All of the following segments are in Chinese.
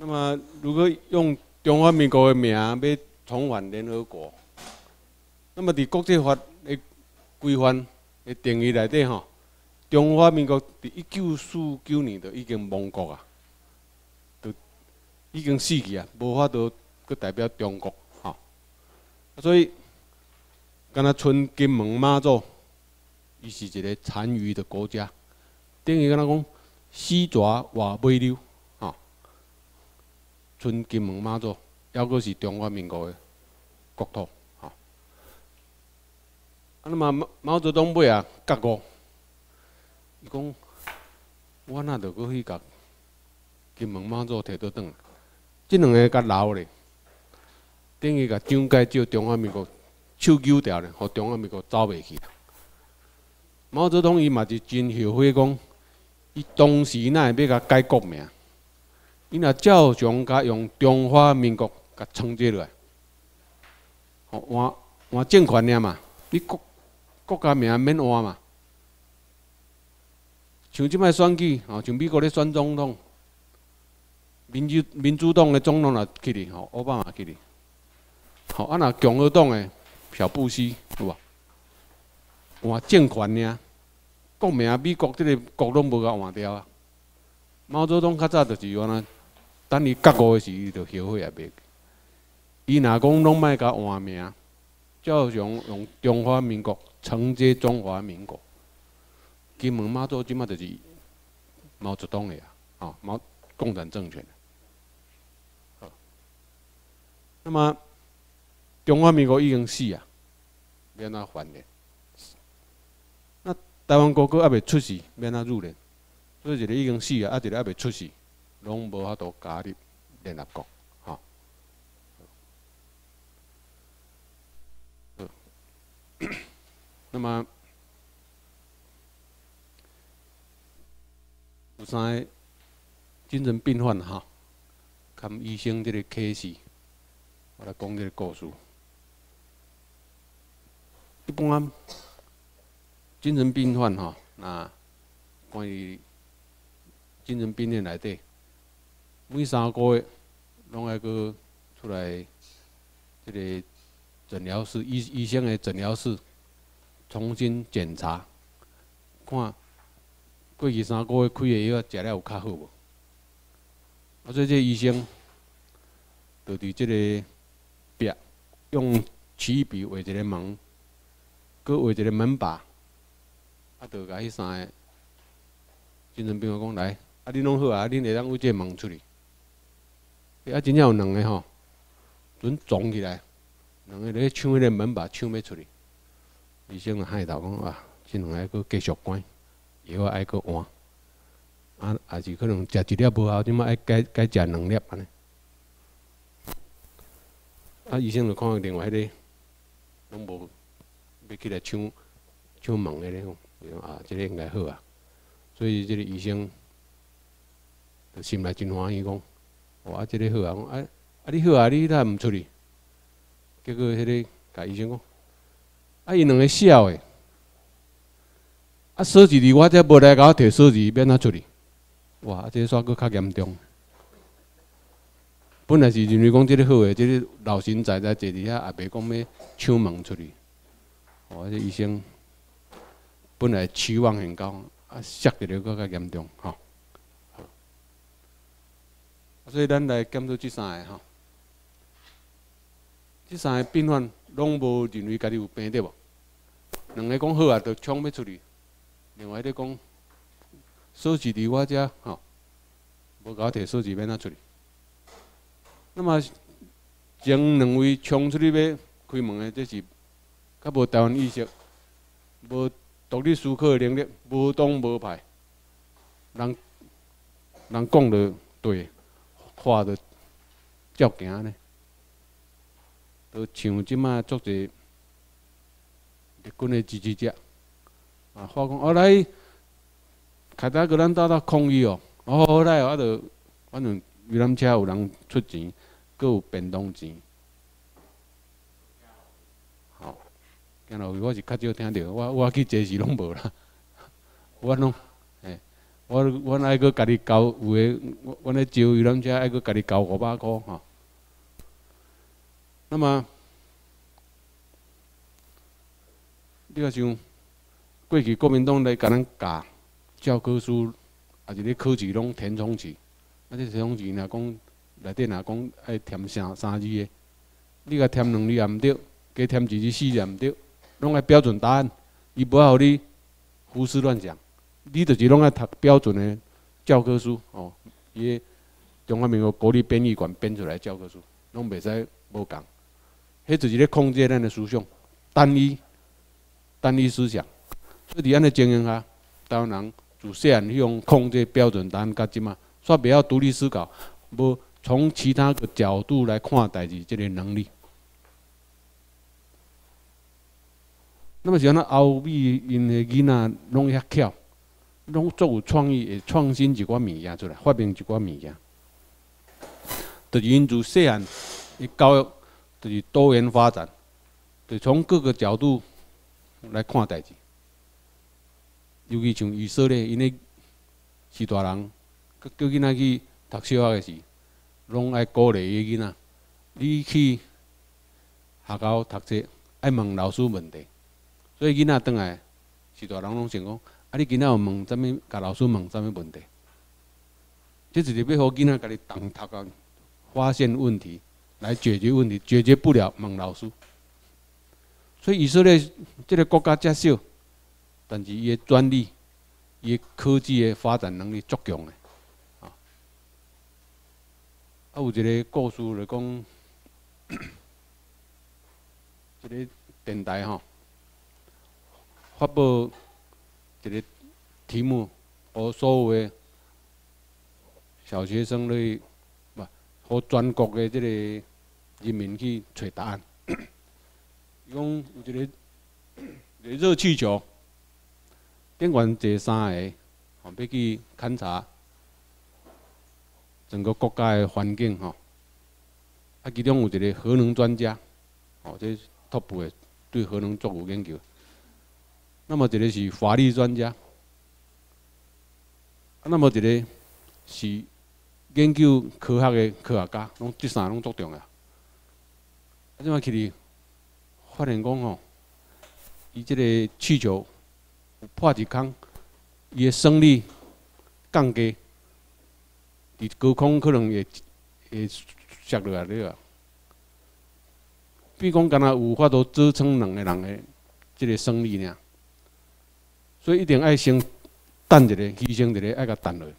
那么，如果用中华民国的名要重返联合国，那么伫国际法的规范的定义内底吼，中华民国伫一九四九年就已经亡国啊，就已经死去啊，无法度去代表中国吼。所以，敢若剩金门马祖，伊是一个残余的国家，等于敢若讲死蛇活尾溜。春金门马祖，还阁是中华民国的国土，吼。啊，那么毛毛泽东尾啊，甲我，伊讲，我哪着阁去甲金门马祖摕倒转，即两个较老咧，等于甲蒋介石中华民国手揪掉咧，互中华民国走袂去。毛泽东伊嘛是真后悔，讲伊当时哪会要甲改国名？伊若照常甲用中华民国甲称接落来，换换政权尔嘛，你国国家名免换嘛。像即摆选举，吼像美国咧选总统，民主民主党诶总统也去哩，吼奥巴马去哩，吼啊若共和党诶小布希有无？换政权尔，国名美国这个国拢无甲换掉啊。毛泽东较早就是安尼。等伊觉悟诶时，伊就后悔也袂。伊若讲拢莫甲换名，照常用中华民国承接中华民国。金门马祖即马就是毛泽东诶啊，吼毛共产政权。好，那么中华民国已经死啊，免哪还咧？那台湾国歌还未出世，免哪入咧？所以一个已经死啊，啊一个还未出世。拢无法度加入联合国，吼。那么有三个精神病患哈，看医生这个 case，我来讲这个故事。一般精神病患哈，那关于精神病院内底。每三个月，拢爱去出来，这个诊疗室医医生的诊疗室重新检查，看过去三个月开的药食了有较好无？啊，所以这医生就伫这个壁用起笔画一个门，搁画一个门把，啊，就甲迄三个精神病人讲来，啊，恁拢好啊，恁会当为这门出去。啊，真正有两个吼，准撞起来，两个咧抢迄个门把，抢要出去。医生害头讲啊，即两个搁继续关，药爱搁换。啊，也是可能食一粒无效，即马爱改改食两粒安尼。啊，医生就看另外迄个，拢无要起来抢抢门的咧，讲啊，即个应该好啊。所以即个医生就心内真欢喜讲。哇！即个好啊，啊啊！你好啊，你呾毋出去？结果迄个甲医生讲，啊，伊两个笑诶，啊，手机哩，我则无来甲我摕手机，免哪出去？哇！即个煞搁较严重。本来是认为讲即个好诶，即个老神在在坐伫遐，也袂讲要抢门出去。哇！这医生本来期望很高，啊，摔得了搁较严重，吼。所以咱来检讨即三个吼，即三个病患拢无认为家己有病对无？两个讲好啊，就冲要出去；另外一个讲手机伫我遮吼，无甲我摕手机免哪出去。那么将两位冲出去要开门的，这是较无台湾意识，无独立思考的能力，无党无派，人人讲的对。话都照行呢，都像即马做者日军的支持者，啊，话讲哦来，开单个咱搭搭抗议哦，哦好来哦，啊，就反正游览车有人出钱，搁有便当钱，好，今日我是较少听到，我我去坐时拢无啦，我拢，我我爱搁家己交，有诶，我我咧招游览车爱搁家己交五百箍吼。那么，你较想过去国民党来甲咱教教科书，也是咧考试拢填充题，啊，这填充题若讲内底若讲爱填啥三字诶，你甲填两字也毋对，加填一字四字也毋对，拢爱标准答案，伊无互你胡思乱想。你就是拢爱读标准的教科书哦，伊中华民国国立编译馆编出来的教科书，拢袂使无共。迄就是咧控制咱的思想，单一、单一思想。所以伫安尼情形下，台湾人自细汉用控制标准答案，甲即嘛，煞袂晓独立思考，无从其他个角度来看代志，即个能力。那么像那欧美因的囡仔拢遐巧。拢足有创意，创新一寡物件出来，发明一寡物件。就是因自细汉，伊教育就是多元发展，就从各个角度来看代志。尤其像以色列，因为是大人，叫囡仔去读小学的时，拢爱鼓励伊囡仔，你去学校读册，爱问老师问题。所以囡仔倒来，是大人拢想讲。啊！你今仔有问啥物？甲老师问啥物问题？这就是要互囡仔家己动头啊，发现问题，来解决问题。解决不了，问老师。所以以色列这个国家遮小，但是伊的专利、伊科技的发展能力足强的。啊，啊，有一个故事来讲，一个电台吼发布。一个题目，和所有的小学生类，不，和全国的这个人民去找答案。伊 讲有一个热气球，顶悬坐三个，吼，要去勘察整个国家的环境，吼。啊，其中有一个核能专家，吼，这 top 的对核能做有研究。那么一个是法律专家，那么一个是研究科学的科学家，拢这三拢足重要。啊，怎么去哩？发现讲吼，伊这个气球有破一空，伊的升力降低，伫高空可能会会摔落来了。比如讲，敢若有法度支撑两个人的这个升力呢？所以一定爱先等一个，牺牲一个，爱甲等落。啊，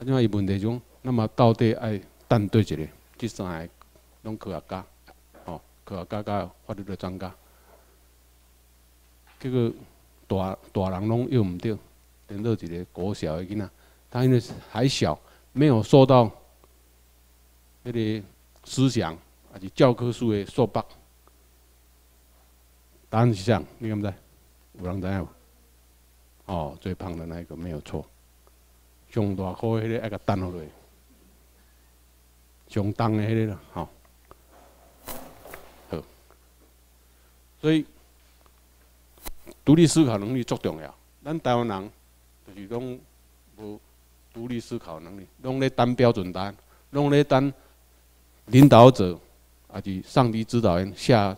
怎啊？伊问题中，那么到底爱等对一个？即三个拢科学家，吼，科学家甲法律的专家，结果大大人拢用毋着，等到一个国小的囡仔，他因为还小，没有受到迄个思想还是教科书的束缚。答案是啥？你敢知？有人知影？哦，最胖的那一个没有错，上大颗迄个爱甲担落来，上重的迄个咯，吼。好，所以独立思考能力足重要。咱台湾人就是讲无独立思考能力，拢咧等标准答案，拢咧等领导者啊，是上级指导员下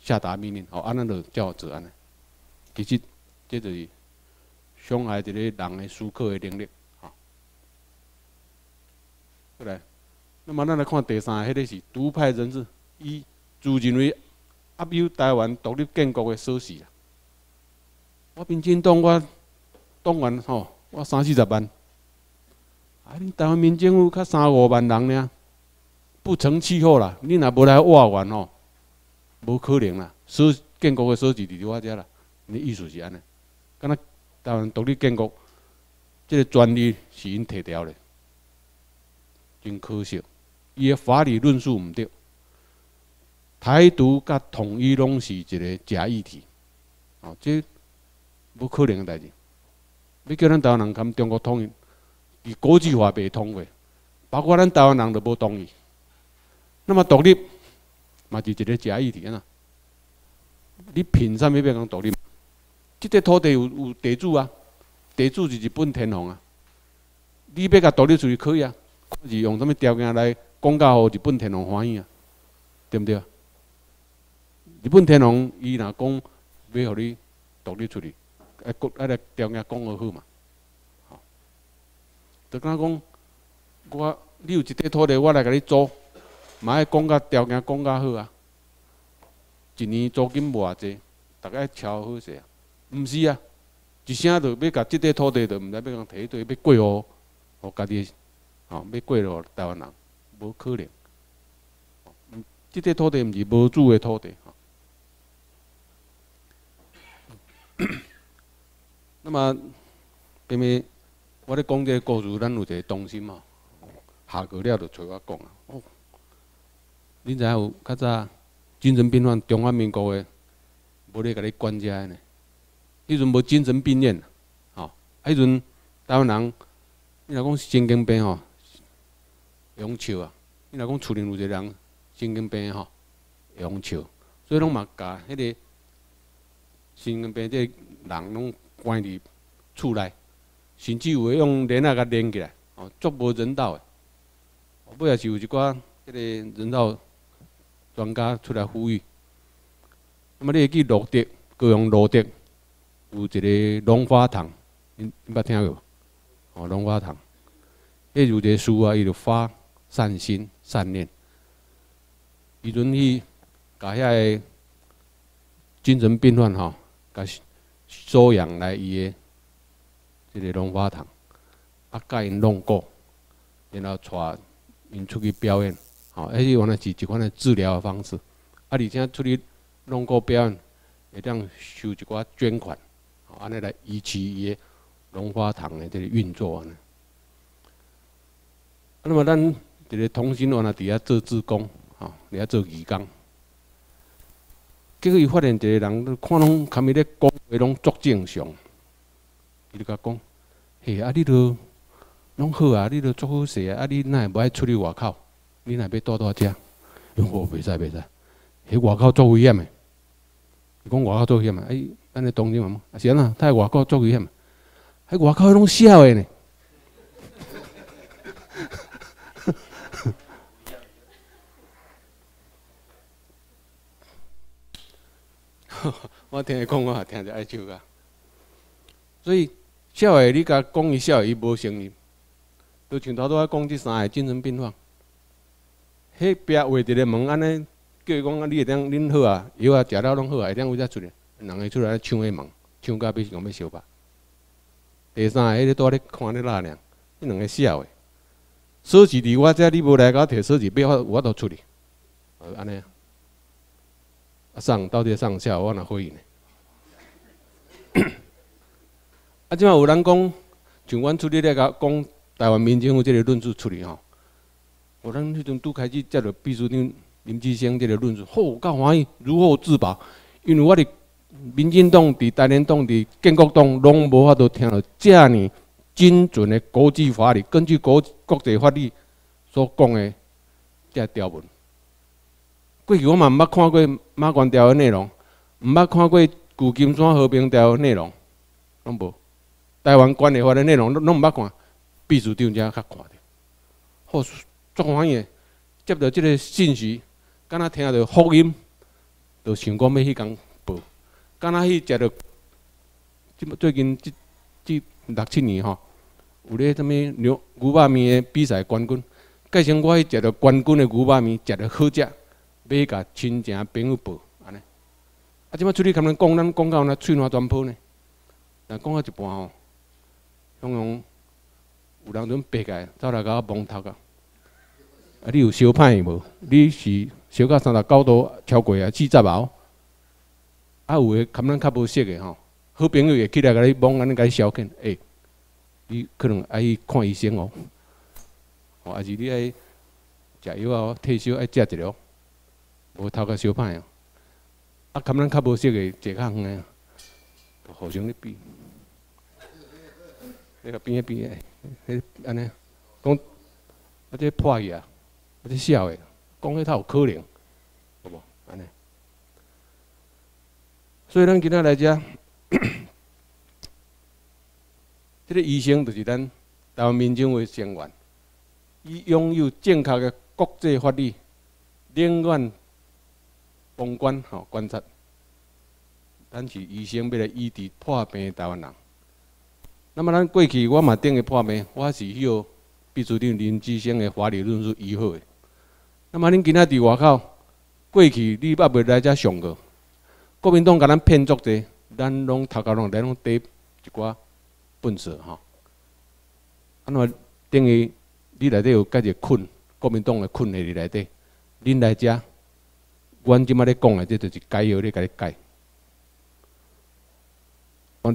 下达命令，哦，安尼就叫做安尼。其实，这就是伤害一个人的思考的能力，哈。过来，那么咱来看第三个，迄个是独派人士，伊自认为压有台湾独立建国的锁匙啦。我民进党我党员吼，我三四十万，啊，恁台湾民政府较三五万人呢，不成气候啦。恁若无来挖完吼，无可能啦。锁建国的锁匙伫我遮啦。你意思是安尼？敢若台湾独立建国，即个专利是因摕掉咧，真可惜。伊的法理论述毋对，台独甲统一拢是一个假议题，哦，这不可能的代志。要叫咱台湾人跟中国统一，伊国际法袂通过，包括咱台湾人都无同意。那么独立嘛是一个假议题啊！你凭啥物要讲独立？即块土地有有地主啊，地主是日本天皇啊，你要甲独立出去可以啊，是用什物条件来讲甲互日本天皇欢喜啊？对毋对啊？日本天皇伊若讲要互你独立出去，啊，国啊个条件讲好好嘛，吼，就敢讲我你有一块土地，我来甲你租，嘛爱讲甲条件讲甲好啊，一年租金无偌济，逐个超好势啊，毋是啊，一声就要甲即块土地，就毋知要共摕去要过户，互家己吼要过落台湾人，无可能。即块土地毋是无主的土地。那么，因为我咧讲这个故事，咱有一个同心嘛，下课了就找我讲啊。哦，恁知影有较早精神病患中华民国的，无咧甲你管遮呢？迄阵无精神病院，吼，迄阵台湾人，你若讲神经病吼，用笑啊。你若讲厝里有一个人神经病吼，用笑，所以拢嘛甲迄个。神经病这人拢关伫厝内，甚至有诶用链仔甲连起来，哦，足无人道的。尾也是有一寡迄个人道专家出来呼吁。那么你会记罗德，高雄罗德有一个龙花堂，你你捌听过？哦，龙花堂，迄有一个书啊，伊就发善心善念，伊阵去甲遐个精神病患吼。甲收养来伊个即个龙花堂，啊，甲因弄过，然后带因出去表演，吼，迄是原来是一款的治疗的方式，啊，而且出去弄过表演，会当收一寡捐款，安尼来维持伊个龙花堂的这个运作安尼。那么咱一个同心圆啊，伫遐做志工，吼，伫遐做义工。结果伊发现一个人，看拢堪咪咧讲话拢足正常，伊就甲讲：嘿，啊，你都拢好啊，你都足好势啊，啊，你哪会无爱出去外口？你哪要住住遮？伊讲：袂使袂使，迄外口足危险诶！伊讲外口足危险啊！哎，安尼当真嘛？啊是安那？他外国足危险，迄外国迄拢笑诶呢。我听伊讲，我也听着爱笑啊。所以，笑话你甲讲伊笑，伊无声音，都像头拄仔讲即三个精神病患。迄壁画一个门，安尼叫伊讲啊，你会当恁好啊，药啊食了拢好啊，会当为啥出来？人会出来抢迄门，抢到要是讲要烧吧。第三个迄个拄咧看咧哪呢？迄两个笑话，锁匙伫我遮，你无来甲我摕锁匙，要我我都出去，安尼啊。上到底上下，我哪会呢？啊，即摆有人讲，像阮出咧甲讲台湾民政府即个论述出嚟吼，我咱迄阵拄开始接到秘书长林志升即个论述，好，够欢喜，如何自保？因为我哋民进党、伫台联党、伫建国党，拢无法度听到遮尔精准的国际法律，根据国国际法律所讲的这条文。过去我嘛毋捌看过马关条的内容，毋捌看过旧金山和平条的内容，拢无。台湾关系法的内容拢拢毋捌看，秘书长遮较看着。好，足欢喜，接到即个信息，敢若听到福音，就想讲要去共。敢若去食着，即最近即即六七年吼，有咧什物牛牛肉面的比赛冠军，介绍我去食着冠军的牛肉面，食着好食。要甲亲情朋友报安尼，啊！即摆出去可能讲咱讲到那喙烂断破呢，但讲到一半吼，向向有人准爬起走来甲我摸头啊！啊！你有小歹无？你是小到三十九度超过啊？四十毛？啊！有诶，可能较无熟诶吼，好朋友会起来甲你摸，安尼甲你消遣，诶，你可能爱看医生哦，哦，还是你爱食药啊？退烧爱食一粒。无头壳小歹哦，啊，可能较无熟诶，坐较远诶，互相咧比，迄个边个比诶？迄安尼讲，啊，这破去啊，啊，这痟诶，讲迄套有可能，好无？安尼，所以咱今仔来遮，这个医生就是咱台湾民众的成员，伊拥有正确的国际法律、领院、公关吼观察，咱是医生要来医治破病的台湾人。那么咱过去我嘛顶个破病，我是迄个秘书长林志升的法律论述医好的。那么恁今仔伫外口，过去你捌未来遮上过？国民党甲咱骗足济，咱拢头壳拢咱拢缀一寡粪扫吼。安怎等于你内底有介个困，国民党的困在你内底，恁来遮，阮即摆咧讲的，这就是改药咧，甲你改。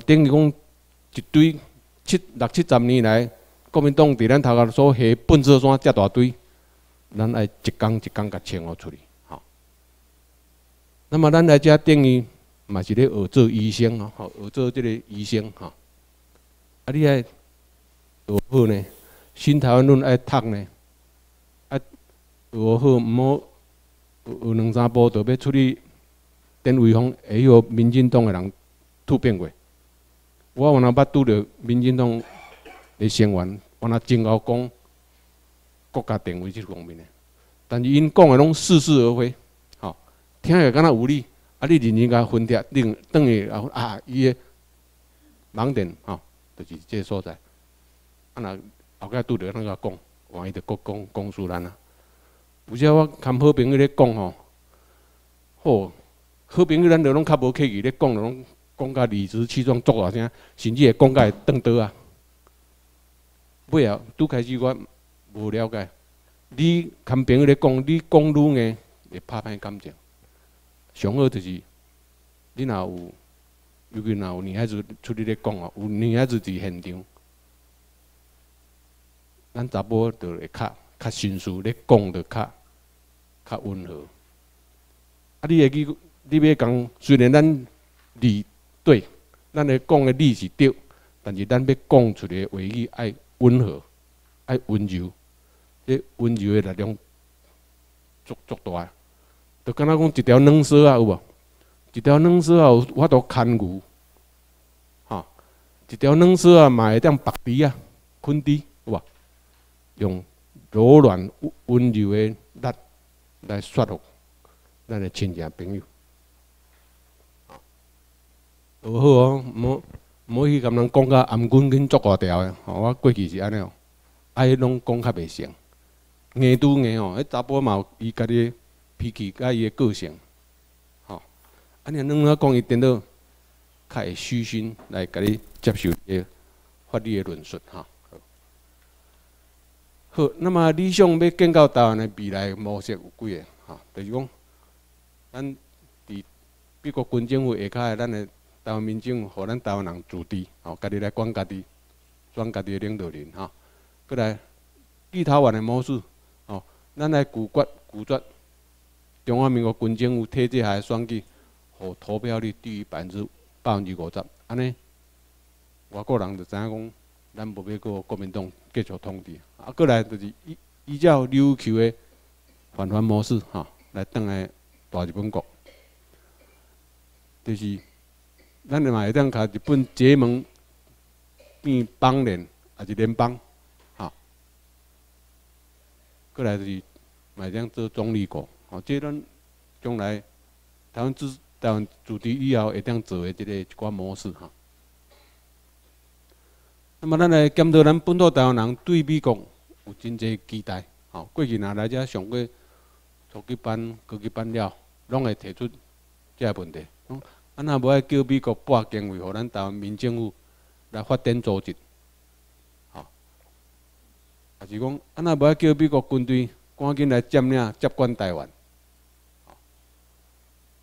等于讲一堆七六七十年来，国民党伫咱头壳所下粪扫山遮大堆，咱爱一工一工甲清互出去。那么咱来遮等于嘛是咧学做医生吼，学做即个医生吼。啊，你爱学好呢，新台湾论爱读呢，啊学好毋好有两三步就要出去电位方，会有民进党诶人突变过。我有若捌拄着民进党诶成员，我若真后讲国家定位即方面诶，但是因讲诶拢似是而非。听起敢若有理，啊！你认真甲分析，等等于啊啊，伊个盲点吼，就是即个所在。啊，若后盖拄着咱甲讲，万一着国讲讲输咱啊。有时我看好朋友咧讲吼，好，好朋友咱着拢较无客气咧讲，拢讲甲理直气壮，作大声，甚至会讲甲会瞪倒啊。尾后拄开始我无了解，你看朋友咧讲，你讲愈硬，会拍歹感情。上好就是，你若有，尤其若有女孩子出去咧讲哦，有女孩子伫现场，咱查甫就会较较迅速咧讲，着较较温和。啊，你会记，你要讲，虽然咱理对，咱咧讲的理是对，但是咱要讲出来话语爱温和，爱温柔，这温柔的力量足足大。就敢若讲一条软丝啊，有无？一条软丝啊，有法度牵牛，吼，一条软丝啊，嘛会当拔猪啊，捆猪，有无？用柔软温柔的力来说服咱的亲戚朋友。好好哦，莫莫去甲人讲甲颔棍跟作外调的，吼，我过去是安尼哦，爱拢讲较袂成，硬拄硬哦，迄查甫嘛有伊家己。脾气甲伊诶个性，吼，安尼两个讲伊颠倒，较会虚心来甲你接受诶法律诶论述，吼。好，那么理想要建构台湾诶未来模式有几个？吼，就是讲，咱伫美国军政府下骹诶，咱诶台湾民众，互咱台湾人自治，吼，家己来管家己，选家己诶领导人，吼。过来，立陶宛诶模式，吼，咱来拒绝拒绝。中华民国军政府体制下选举，互投票率低于百分之百分之五十，安尼外国人就知影讲，咱无要过国民党继续统治。啊，过来就是依依照琉球的反反模式，吼，来当来大日本国，就是咱嘛会当甲日本结盟变邦联，还是联邦，吼。过来就是嘛会当做总理国。哦，即咱将来台湾自台湾自治以后会当做的即个一寡模式哈。那么咱来检讨咱本土台湾人对美国有真侪期待。吼，过去若来遮上过初级班、高级班了，拢会提出即个问题。讲，咱若无爱叫美国拨经费，互咱台湾民政府来发展组织。吼，也是讲，咱若无爱叫美国军队赶紧来占领、接管台湾。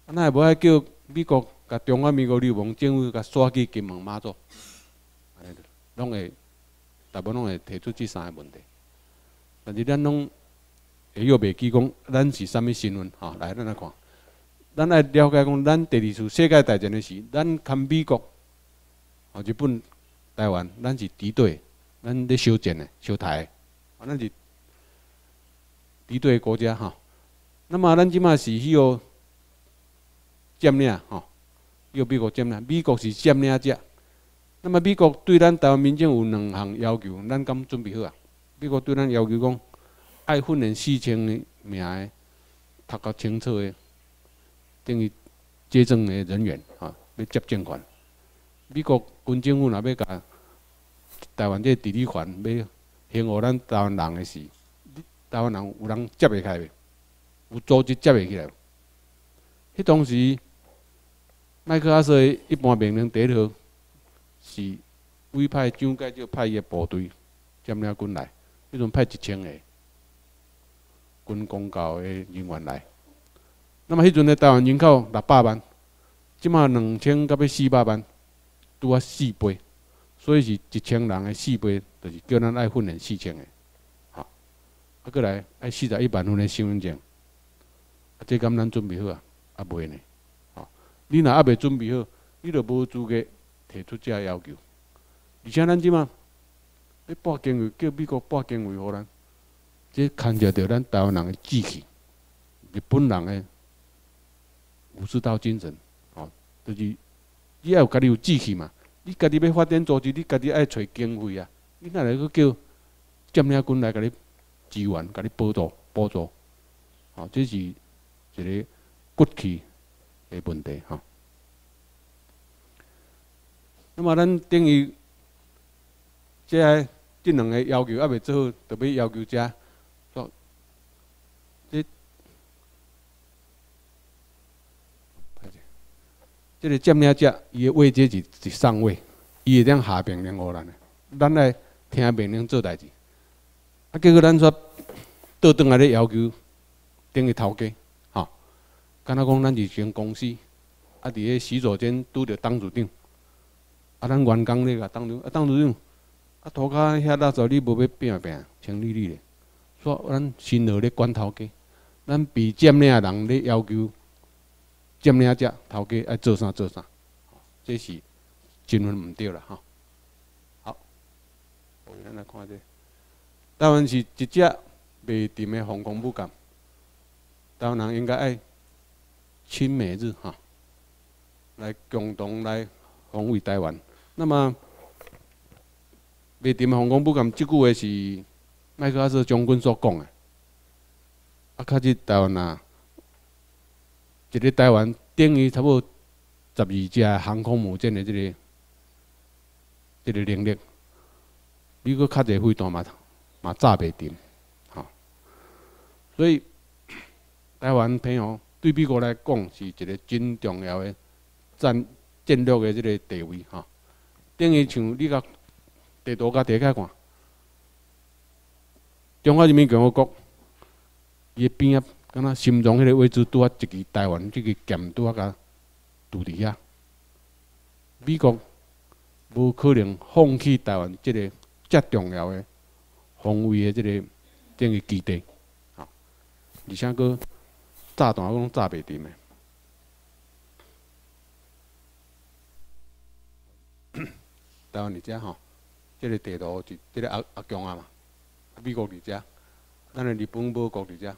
啊，那也无爱叫美国甲中华民国流氓政府甲刷去金门马祖，安尼拢会大部分拢会提出即三个问题。但是咱拢会晓袂记讲，咱是啥物新闻？吼，来咱来看，咱来了解讲，咱第二次世界大战的时，咱跟美国、吼日本、台湾，咱是敌对，咱咧相战的、相台，啊，咱是敌对国家哈。那么咱即马是需要。占领吼，要美国占领，美国是占领者，那么美国对咱台湾民众有两项要求，咱敢准备好啊？美国对咱要求讲，爱训练四千名的读较清楚的，等于接政的人员啊，要接政权。美国军政府若要甲台湾这地理权要兴互咱台湾人的事，台湾人有人接会开未？有组织接会起来？迄当时，麦克阿瑟一般命令第一条是委派蒋介石派伊的部队占领军来，迄阵派一千个军公教的人员来。那么迄阵的台湾人口六百万，即马两千到要四百万，拄啊四倍，所以是一千人的四倍，就是叫咱爱训练四千个。好，啊，过来爱四十一万份的身份证，啊，这敢咱准备好啊？啊，袂呢，你若还袂准备好，你就无资格提出这要求。而且咱即嘛要报经费，叫美国报经费互咱，这牵涉到咱台湾人的志气，日本人的武士道精神，吼，就是你要有家己有志气嘛。你家己要发展组织，你家己爱找经费啊。你哪来去叫占领军来甲你支援、甲你补助、补助？吼，这是一个。骨气的问题哈。那么咱等于这这两个要求还未做好，特别要求这说这这个占领者伊的位阶是是上位，伊会当下命令互咱的，咱来听命令做代志。啊，结果咱说倒转来咧要求等于头家。敢若讲，咱一间公司，啊，伫个洗手间拄着董事长，啊，咱员工咧甲董事长，啊，董事长，啊，涂骹遐垃圾你无要拼拼清理理咧，说咱新号咧管头家，咱被占领人咧要求占领者头家爱做啥做啥，这是真分毋对啦，吼。好，咱来看这，台湾是一只袂沉的防空母舰，台湾人应该爱。亲美日哈，来共同来防卫台湾。那么，未定防空母舰即句话是麦克阿瑟将军所讲的。啊，确实台湾啊，一个台湾等于差不多十二架航空母舰的这个这个能力，比个较侪飞弹嘛嘛炸袂定，哈。所以台湾朋友。对美国来讲，是一个真重要的战战略的这个地位哈。等于像你甲地图甲打开看，中华人民共和国伊边啊，敢若心脏迄个位置拄啊一个台湾，即个剑拄啊甲堵伫遐。美国无可能放弃台湾即个遮重要的防卫的即个等于基地，啊，而且佫。炸弹拢炸袂定的。台湾伫遮吼，即个地图是即个阿阿强啊嘛，美国伫遮，咱的日本母国伫遮。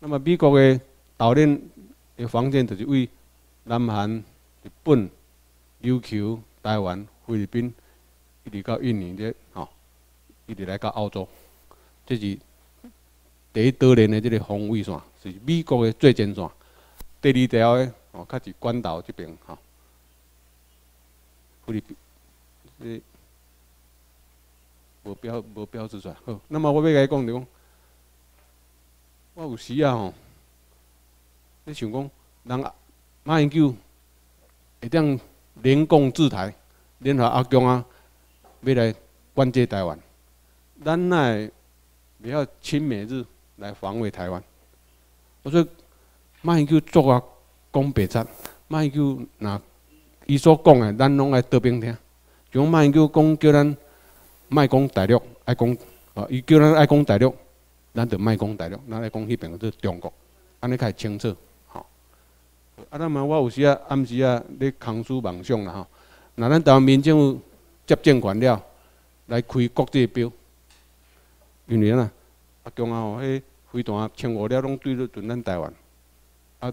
那么美国的岛链的防线就是为南韩、日本、琉球、台湾、菲律宾，一直到印尼这吼，一直来到澳洲，这是第一岛链的这个防卫线。是美国的最前线，第二条的哦，较是关岛这边哈。菲律宾，无标无标志出来。好，那么我要甲你讲就讲，我有时啊吼，你想讲，人马英九会当联共制台，联合阿强啊，要来关接台湾，咱乃不要亲美日来防卫台湾。我说马英九做啊讲白贼，马英九那伊所讲的，咱拢爱倒边听。像马英九讲叫咱卖讲大陆，爱讲哦，伊叫咱爱讲大陆，咱就卖讲大陆，咱爱讲迄边做中国，安尼较清楚。吼。啊，那么我有时啊暗时啊咧空思梦想啦吼。那咱台湾民政府接政权了，来开国际标，因为啊，啊强啊吼迄。飞弹千五了，拢对着准咱台湾。啊，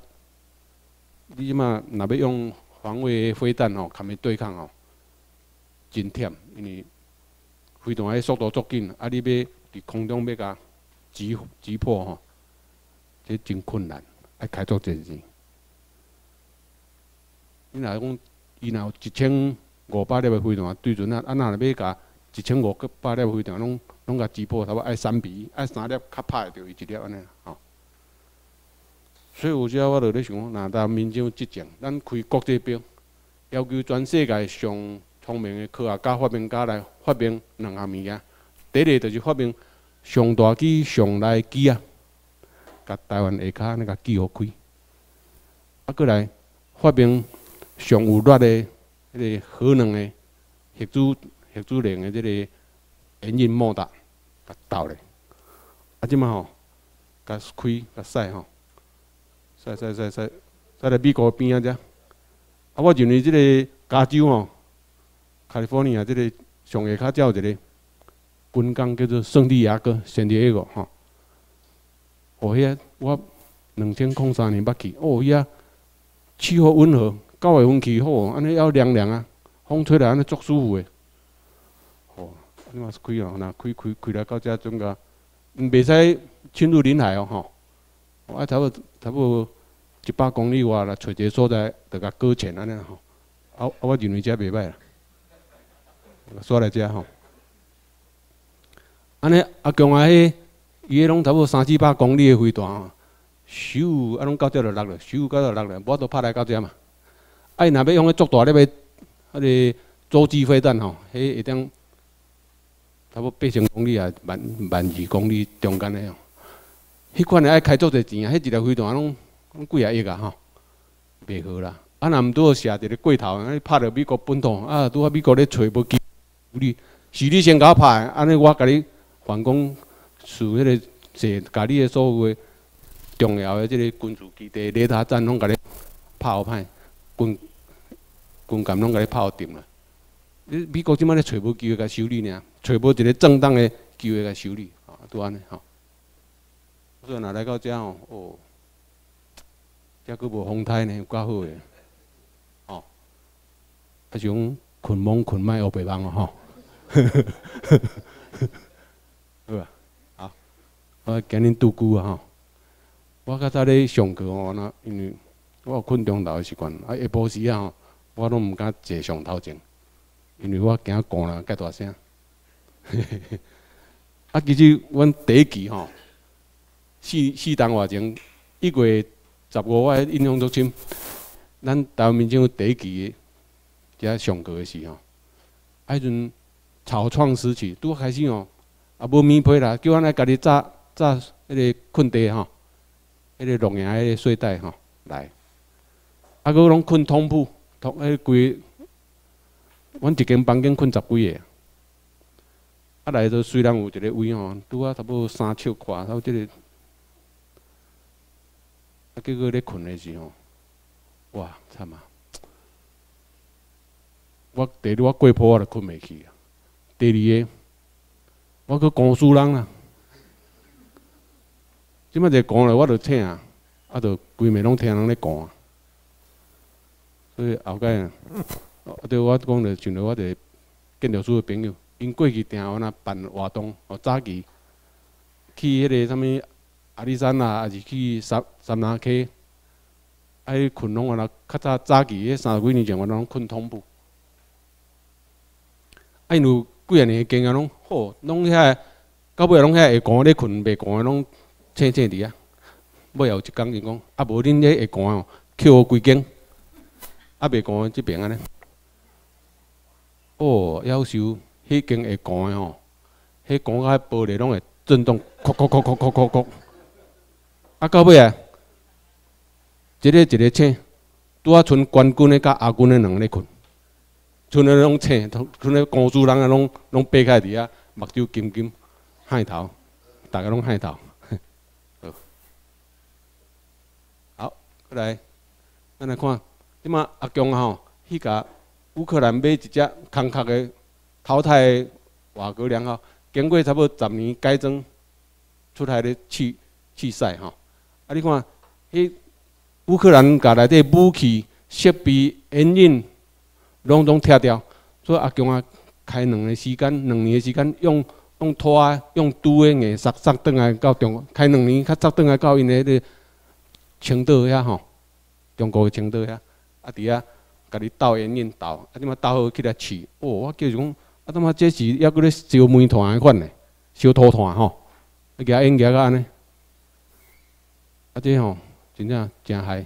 你即马若要用防卫飞弹吼，他们对抗吼，真忝，因为飞弹迄速度足紧，啊，你要伫空中要甲击击破吼，这真困难，爱开足侪钱。你若讲，伊若有一千五百粒的飞弹对准啊，啊，若要甲一千五百粒飞弹拢拢甲击破，差不多爱三比，爱三粒较拍着伊一粒安尼吼。所以有时我就咧想，若当民众执政，咱开国际标，要求全世界上聪明的科学家、发明家来发明两项物件。第一个就是发明上大机、上大机啊，甲台湾下骹那个机互开。啊，过来发明上有热的迄个核能的核子核子能的即个引擎摩打，甲倒咧。啊，即嘛吼，甲开甲驶吼。在在在在在咧美国边仔遮，啊，我认为即个加州吼，加利福尼亚即个上下较有一个军港叫做圣地亚哥，圣地亚哥吼。哦，遐我两千零三年捌去，哦，遐气候温和，九月份去好，安尼还凉凉啊，风吹来安尼足舒服诶。你嘛是开哦，那开开开来到遮种个，袂使侵入领海哦，吼。我差不多差不多。一百公里外啦，找一个所在，着甲搁浅安尼吼。啊啊，我认为遮袂歹啦，煞来遮吼。安尼啊，强啊，迄伊迄拢差不多三四百公里的飞弹吼，咻啊，拢到遮就落了，咻到遮落了，我都拍来到遮嘛。啊，伊若要用迄足大粒的，迄个洲际飞弹吼，迄会当差不多八千公里啊，万万二公里中间的吼。迄款的爱开足侪钱啊，迄一条飞弹拢拢。几啊亿啊吼，袂好啦。啊，若毋拄好射伫咧过头，啊，拍着美国本土，啊，拄好美国咧找无机，你是你先甲我拍，安尼我甲你反攻，是迄个坐，甲你的所有的重要的即个军事基地、雷达站拢甲你拍好歹，军军舰拢甲你拍好定啦。你美国即摆咧找无机会甲修理尔，找无一个正当诶机会甲修理，啊，拄安尼吼。所以若来到遮吼，哦。遮佫无风台呢，有较好诶，哦，啊种困梦困歹乌白梦哦吼，好啊，好，我今日拄久啊吼，我较早咧上课吼，那因为我有困中昼诶习惯，啊下晡时啊吼，我拢毋敢坐上头前，因为我惊讲啦介大声，啊其实阮第一期吼，四四档外前一月。十五我印象足深，咱台湾民众第一期伫上课诶时候，迄阵草创时期拄开始哦，啊无棉被啦，叫阮来家己扎扎迄个困地吼，迄个龙岩迄个睡袋吼来，啊佫拢困通铺，通迄规，阮一间房间困十几个，啊来都虽然有一个位吼，拄啊差不多三尺宽，然后即个。啊，结果咧困的时候，哇，惨啊！我第二我过坡我就困袂去啊。第二个，我去讲书人啦。即摆一讲了，我就醒啊，啊，就规暝拢听人咧讲。所以后盖啊，对我讲着像着我一个建筑师的朋友，因过去定有那办活动，哦，早期去迄个啥物。阿里山啊，还是去三三南溪，爱困拢啊，较早早期迄三十几年前，我拢困通铺。啊，因为几啊年经验拢好，拢遐到尾拢遐会寒咧困，袂寒拢醒醒伫啊。尾后一工伊讲，啊无恁迄会寒哦，扣规间，啊袂寒即边安尼。哦，夭寿，迄间会寒诶吼，迄寒甲玻璃拢会震动，哭哭哭哭哭哭哭。啊，到尾啊，一个一个醒，拄啊剩官军的甲阿军的两个咧困，剩的拢醒，剩的公主人啊，拢拢爬开伫遐，目睭金金，嗨头，大家拢嗨头。好，过来，咱来看，即马阿强吼，去甲乌克兰买一只空壳的淘汰瓦格良吼，经过差不多十年改装出来的气气塞吼。啊！你看，迄乌克兰家内底武器设备、引擎拢拢拆掉，所以阿强啊，开两个时间，两年的时间用用拖啊用拄的硬塞塞转来到中国，开两年较塞转来到因的迄个青岛遐吼，中国的青岛遐，啊伫遐，甲你斗烟瘾斗，啊即马斗好起来饲，哦，我叫是讲，啊他妈这是抑搁咧烧煤炭的款呢，烧土炭吼，啊夹烟夹到安尼，啊这吼真正真害，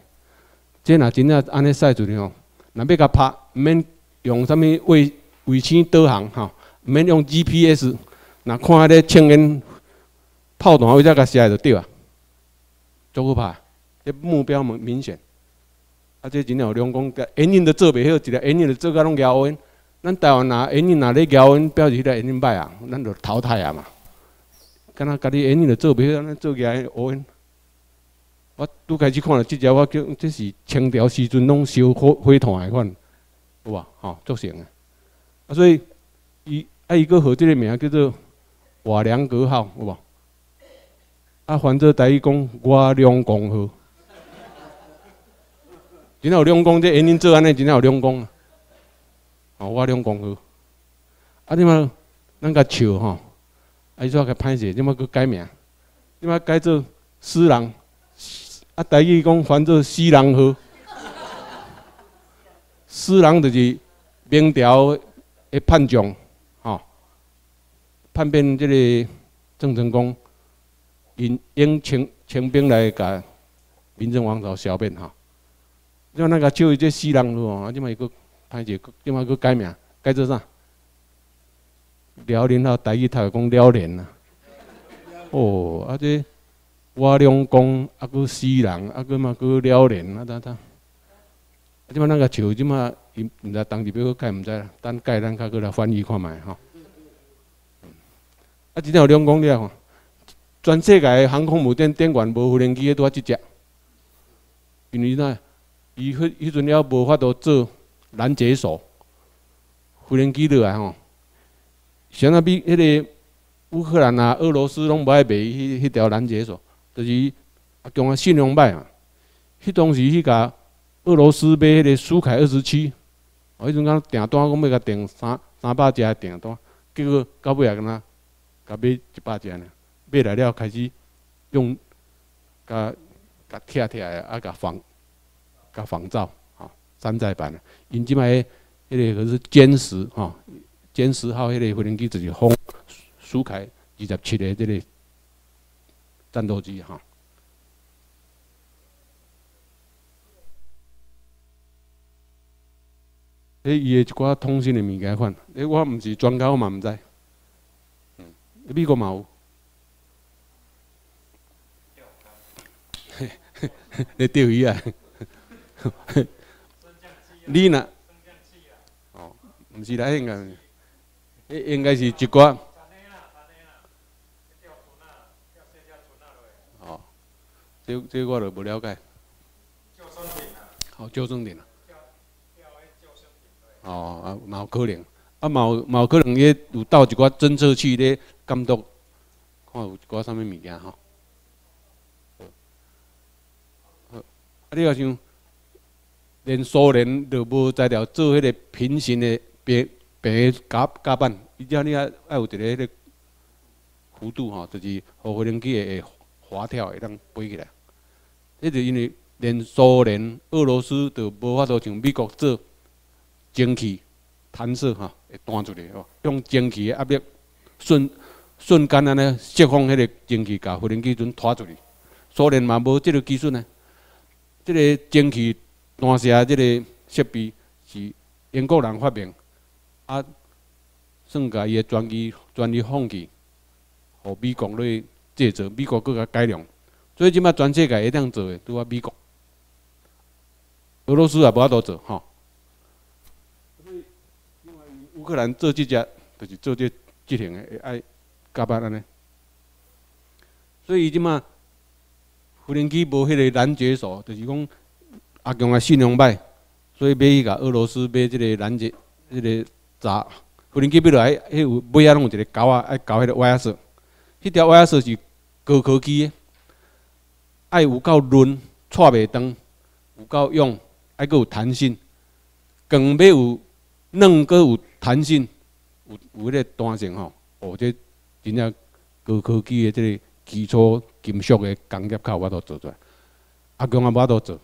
这若真正安尼驶出去吼，若要甲拍，毋免用啥物卫卫星导航吼，毋免用 GPS，若看迄个青烟炮弹位才甲射就对啊，足可怕，这目标明明显。啊，这真正有两讲，个烟瘾都做袂好，一个烟瘾都做甲拢咬烟。咱台湾若烟瘾若咧咬烟，表示迄个烟瘾歹啊，咱就淘汰啊嘛。敢若家己烟瘾都做袂好，咱做起来乌烟。我拄开始看了即只，我叫这是清朝时阵拢烧火火炭诶款，有无？吼，足成的。啊，所以伊啊，伊个号即个名叫做瓦良格号，有无？啊，翻做台语讲瓦良公号。真有两公，这烟瘾做安尼，真有两公啊！哦，瓦良公号。啊，即马咱甲笑吼，啊，伊煞甲歹势，即马佮改名，即马改做私人。啊，台语讲翻做死人号，死人就是明朝的叛将，吼，叛变即个郑成功，引引清清兵来甲明正王朝消灭，吼。即那个叫伊这死人号，啊，即马伊佫歹势，即马佫改名，改做啥？辽宁号台语头讲辽宁啊，哦，啊这。我两公，啊，佫死人，啊，佫嘛佫了然，啊，等等。啊，即马那个笑，即马伊毋知当时要佫改毋知啦，等改咱较佫来翻译看觅吼。啊，真正有两公了吼，全世界航空母舰电管无无人机的，拄啊即只。因为呾，伊迄迄阵了无法度做拦截手，无人机落来吼，像那比迄个乌克兰啊、俄罗斯拢无爱卖迄迄条拦截手。就是啊，讲啊信用歹嘛。迄当时迄个俄罗斯买迄个苏凯二十七，哦，迄阵讲订单讲要甲订三三百只订单，结果到尾也敢若甲买一百只呢。买来了开始用甲甲拆拆啊，甲防甲防造吼山寨版的。因即摆迄个可是歼十吼，歼十号迄个飞行机就是轰苏凯二十七的即个。战斗机哈，诶，伊诶一寡通信的物件款，诶，我毋是专家，我嘛毋知。嗯，美国嘛有。嘿嘿嘿，钓鱼啊！你呢？哦，毋是啦，应该，应应该是一寡。这这我就不了解。救生艇啊！哦，救生艇啊！哦，啊，嘛有可能，啊，嘛有嘛有可能也有倒一寡侦测器咧监督，看有一寡啥物物件吼。啊，你若像连苏联都无材料做迄个平行的平平甲甲板，伊只你爱爱有一个迄个弧度吼，就是互飞行机会滑跳会当飞起来。迄就因为连苏联、俄罗斯都无法度像美国做蒸汽弹射哈，会弹出来哦，用蒸汽的压力瞬瞬间安尼释放迄个蒸汽，甲飞行机准拖出去。苏联嘛无即个技术呢，即个蒸汽当时啊即个设备是英国人发明，啊，算甲伊的专机专利放弃，互美国咧制造，美国搁甲改良。所以即摆全世界会当做诶，拄啊美国、俄罗斯也无法度做吼。乌克兰做即只，就是做这即型诶，爱加班安尼。所以即摆无人机无迄个拦截手，就是讲阿强诶信用歹，所以买去甲俄罗斯买即个拦截，迄个闸无人机买落来，迄有尾仔拢有一个钩啊，爱钩迄个歪色，迄条歪色是高科技诶。爱有够润，带袂断，有够用，爱阁有弹性，更要有软，阁有弹性，有有迄个弹性吼，哦，这真正高科技的即个基础金属的工业较有法度做出来，阿强也无法度做，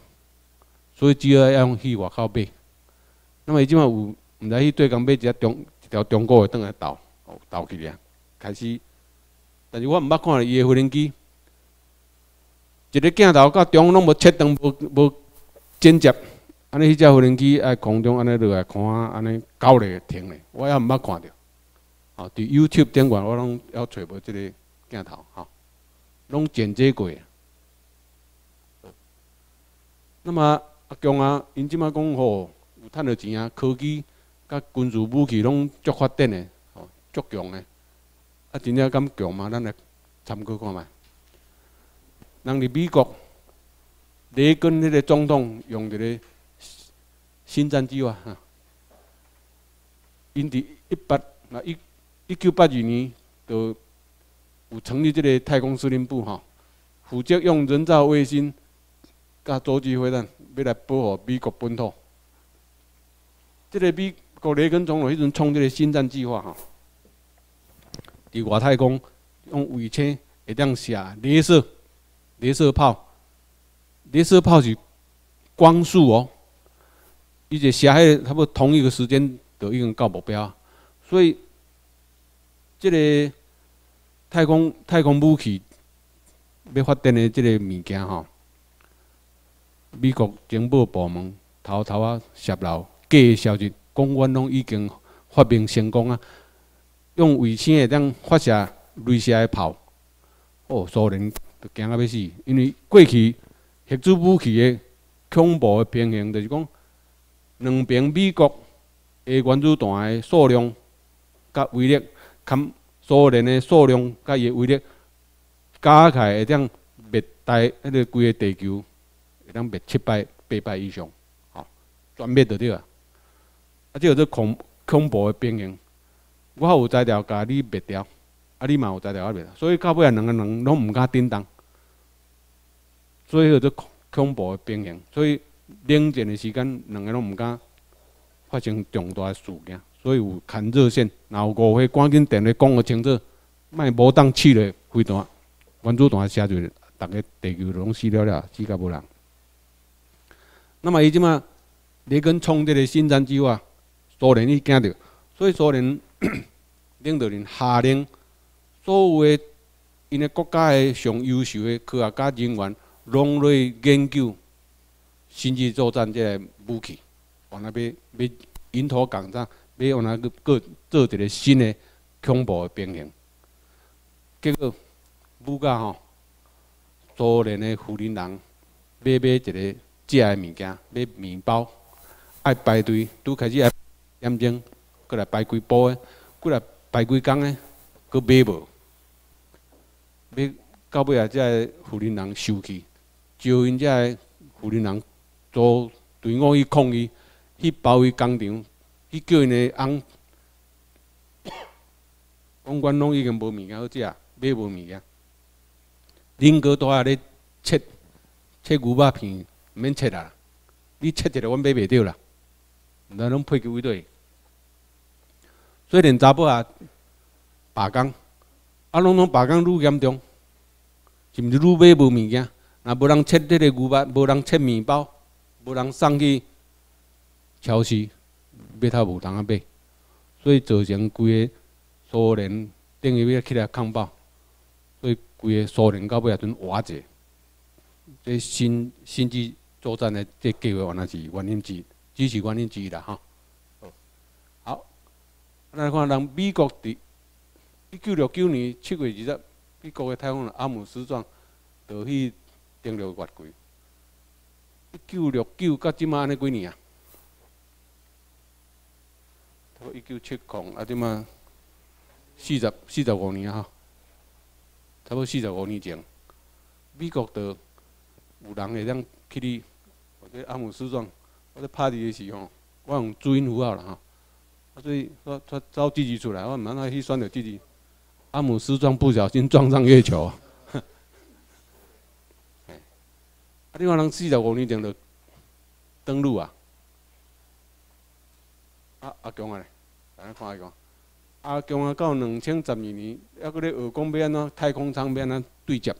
所以只好要用去外口买。那么伊即摆有毋知去对工买一只中一条中国的倒来斗，哦，斗起来，开始。但是我毋捌看伊的无人机，一个镜头到中拢无切断，无无剪接。安尼，迄只无人机爱空中安尼落来看，安尼高咧停咧，我也毋捌看着。哦，伫 YouTube 顶管我拢要找无即个镜头，吼，拢剪接过。那么阿强啊，因即马讲吼，有趁着钱啊，科技甲军事武器拢足发展的，吼，足强的。啊，真正敢强吗？咱来参考看觅。人伫美国，雷根迄个总统用一个。新战计划哈，因伫一八那一一九八二年，就有成立这个太空司令部哈，负责用人造卫星甲洲际飞弹，要来保护美国本土。这个美国雷根总统迄阵创这个新战计划哈，伫外太空用卫星会当射镭射、镭射炮，镭射炮是光速哦。伊就射迄差不多同一个时间就已经到目标，所以即个太空太空武器要发展的即个物件吼，美国情报部门偷偷啊泄露假消息，讲阮拢已经发明成功啊，用卫星会当发射镭射的炮，哦，苏联都惊啊要死，因为过去核子武器的恐怖的平衡就是讲。两边美国的原子弹的数量甲威力，堪苏联的数量甲伊的威力加起来会当灭大迄个规个地球，会当灭七百八百以上，吼，全灭着对啊！啊，即个做恐恐怖的兵营，我有材料甲你灭掉，啊，你嘛有材料啊灭，所以到尾啊，两个人拢毋敢顶当，所以叫做恐恐怖的兵营，所以。冷战的时间，两个拢毋敢发生重大事件，所以有牵热线，然后误会赶紧电话讲个清楚，莫无当试咧飞弹，原子弹射就逐个地球拢死了了，死甲无人。那么伊即马雷根创这个新战计划，苏联伊惊着，所以苏联 领导人下令所有的因个国家的上优秀的科学家人员，拢来研究。星际作战这个武器，往那边要引头抗战，要往那个个做一个新的恐怖的兵营。结果，武甲吼，苏联的富人人买买一个假的物件，买面包，爱排队，拄开始爱验证，过来排几步的，过来排几工的，佮买无，买到尾啊，这富人人生气，招因这富人人。做队伍去抗议，去包围工厂，去叫因的翁，讲阮拢已经无物件好食，买无物件。恁哥都在咧切切牛肉片，免切啦，你切一个阮买袂着啦，咱拢配给位队。所以连查某也罢工，啊，拢拢罢工愈严重，是毋是愈买无物件？若无人切迄个牛肉，无人切面包。无人送去超市，买头无通啊买，所以造成规个苏联等于要起来抗暴，所以规个苏联到尾也阵瓦解。这新星际作战的这计划原来是原因之一，只是原因之一啦哈。好，来看人美国伫一九六九年七月二十，美国的太空人阿姆斯壮就去登陆月球。一九六九到即马安尼几年啊？一九七零啊，即马四十四十五年啊，差不多四十五年前，美国的有人会当去哩，或者阿姆斯壮，我咧拍伫的时候，我用注音符号啦哈，所以说他招积极出来，我蛮爱去选着积极。阿姆斯壮不小心撞上月球。啊！你看人四十五年前就登陆啊！啊阿强啊，来看一个，阿强啊，到两千十二年，还搁咧学讲要安怎太空舱要安怎对接。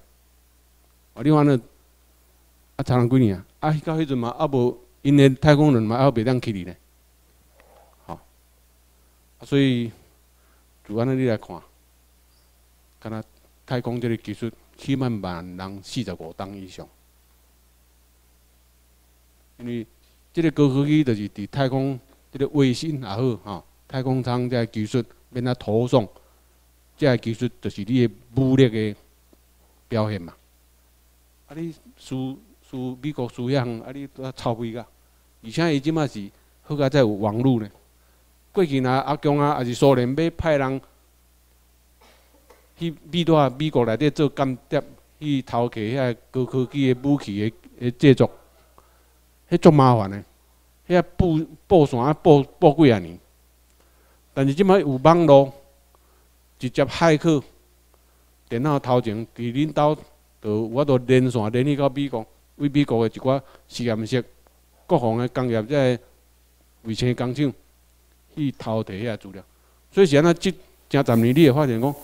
啊，你看呢？啊，差人几年啊？啊，到迄阵嘛，啊无因诶太空人嘛，啊袂当去哩呢。好，所以就安尼你来看，敢若太空即个技术起码万人四十五吨以上，因为即个高科技就是伫太空，即个卫星也好，吼，太空舱即个技术免啊投送，即个技术就是你诶武力诶表现嘛。啊，你输美国输样，啊，你都超飞个，而且伊即马是好个在有网络呢。过去若阿强啊，也是苏联要派人去美大美国内底做间谍，去偷摕遐高科技的武器的的制作，迄足麻烦的。遐布布线啊，布布几啊年。但是即摆有网络，直接骇客电脑头前伫恁兜。就我都连线连去到美国，为美国的一寡实验室、国防的工业，即个卫星工厂去偷摕遐资料。所以是安那，即正十年你会发现讲，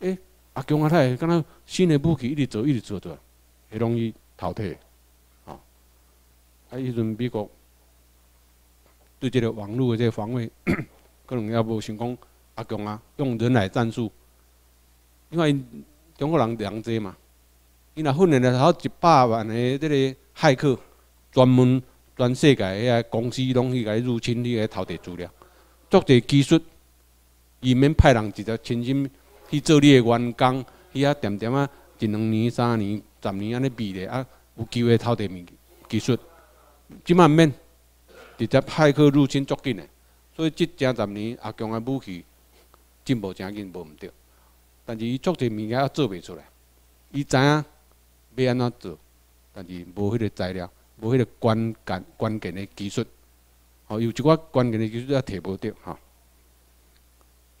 诶，阿强阿太，敢若新的武器一直做，一直做做，会容易淘汰。啊，啊，迄阵美国对即个网络的这个防卫，可能要无想讲阿强啊，用人来战术，因为中国人人济嘛。伊若训练了好一百万个即个骇客，专门全世界遐公司拢去甲伊入侵，去甲伊偷摕资料。足侪技术，伊免派人直接亲身去做你的员工，去遐点点啊，一两年、三年、十年安尼比咧，啊，有机会偷摕物技术。即满免直接骇客入侵足紧的，所以即正十年阿强的武器进步诚紧，无毋对。但是伊足侪物件也做袂出来，伊知影。要安怎做？但是无迄个材料，无迄个关键关键的技术，吼，有一寡关键的技术也摕无着，吼。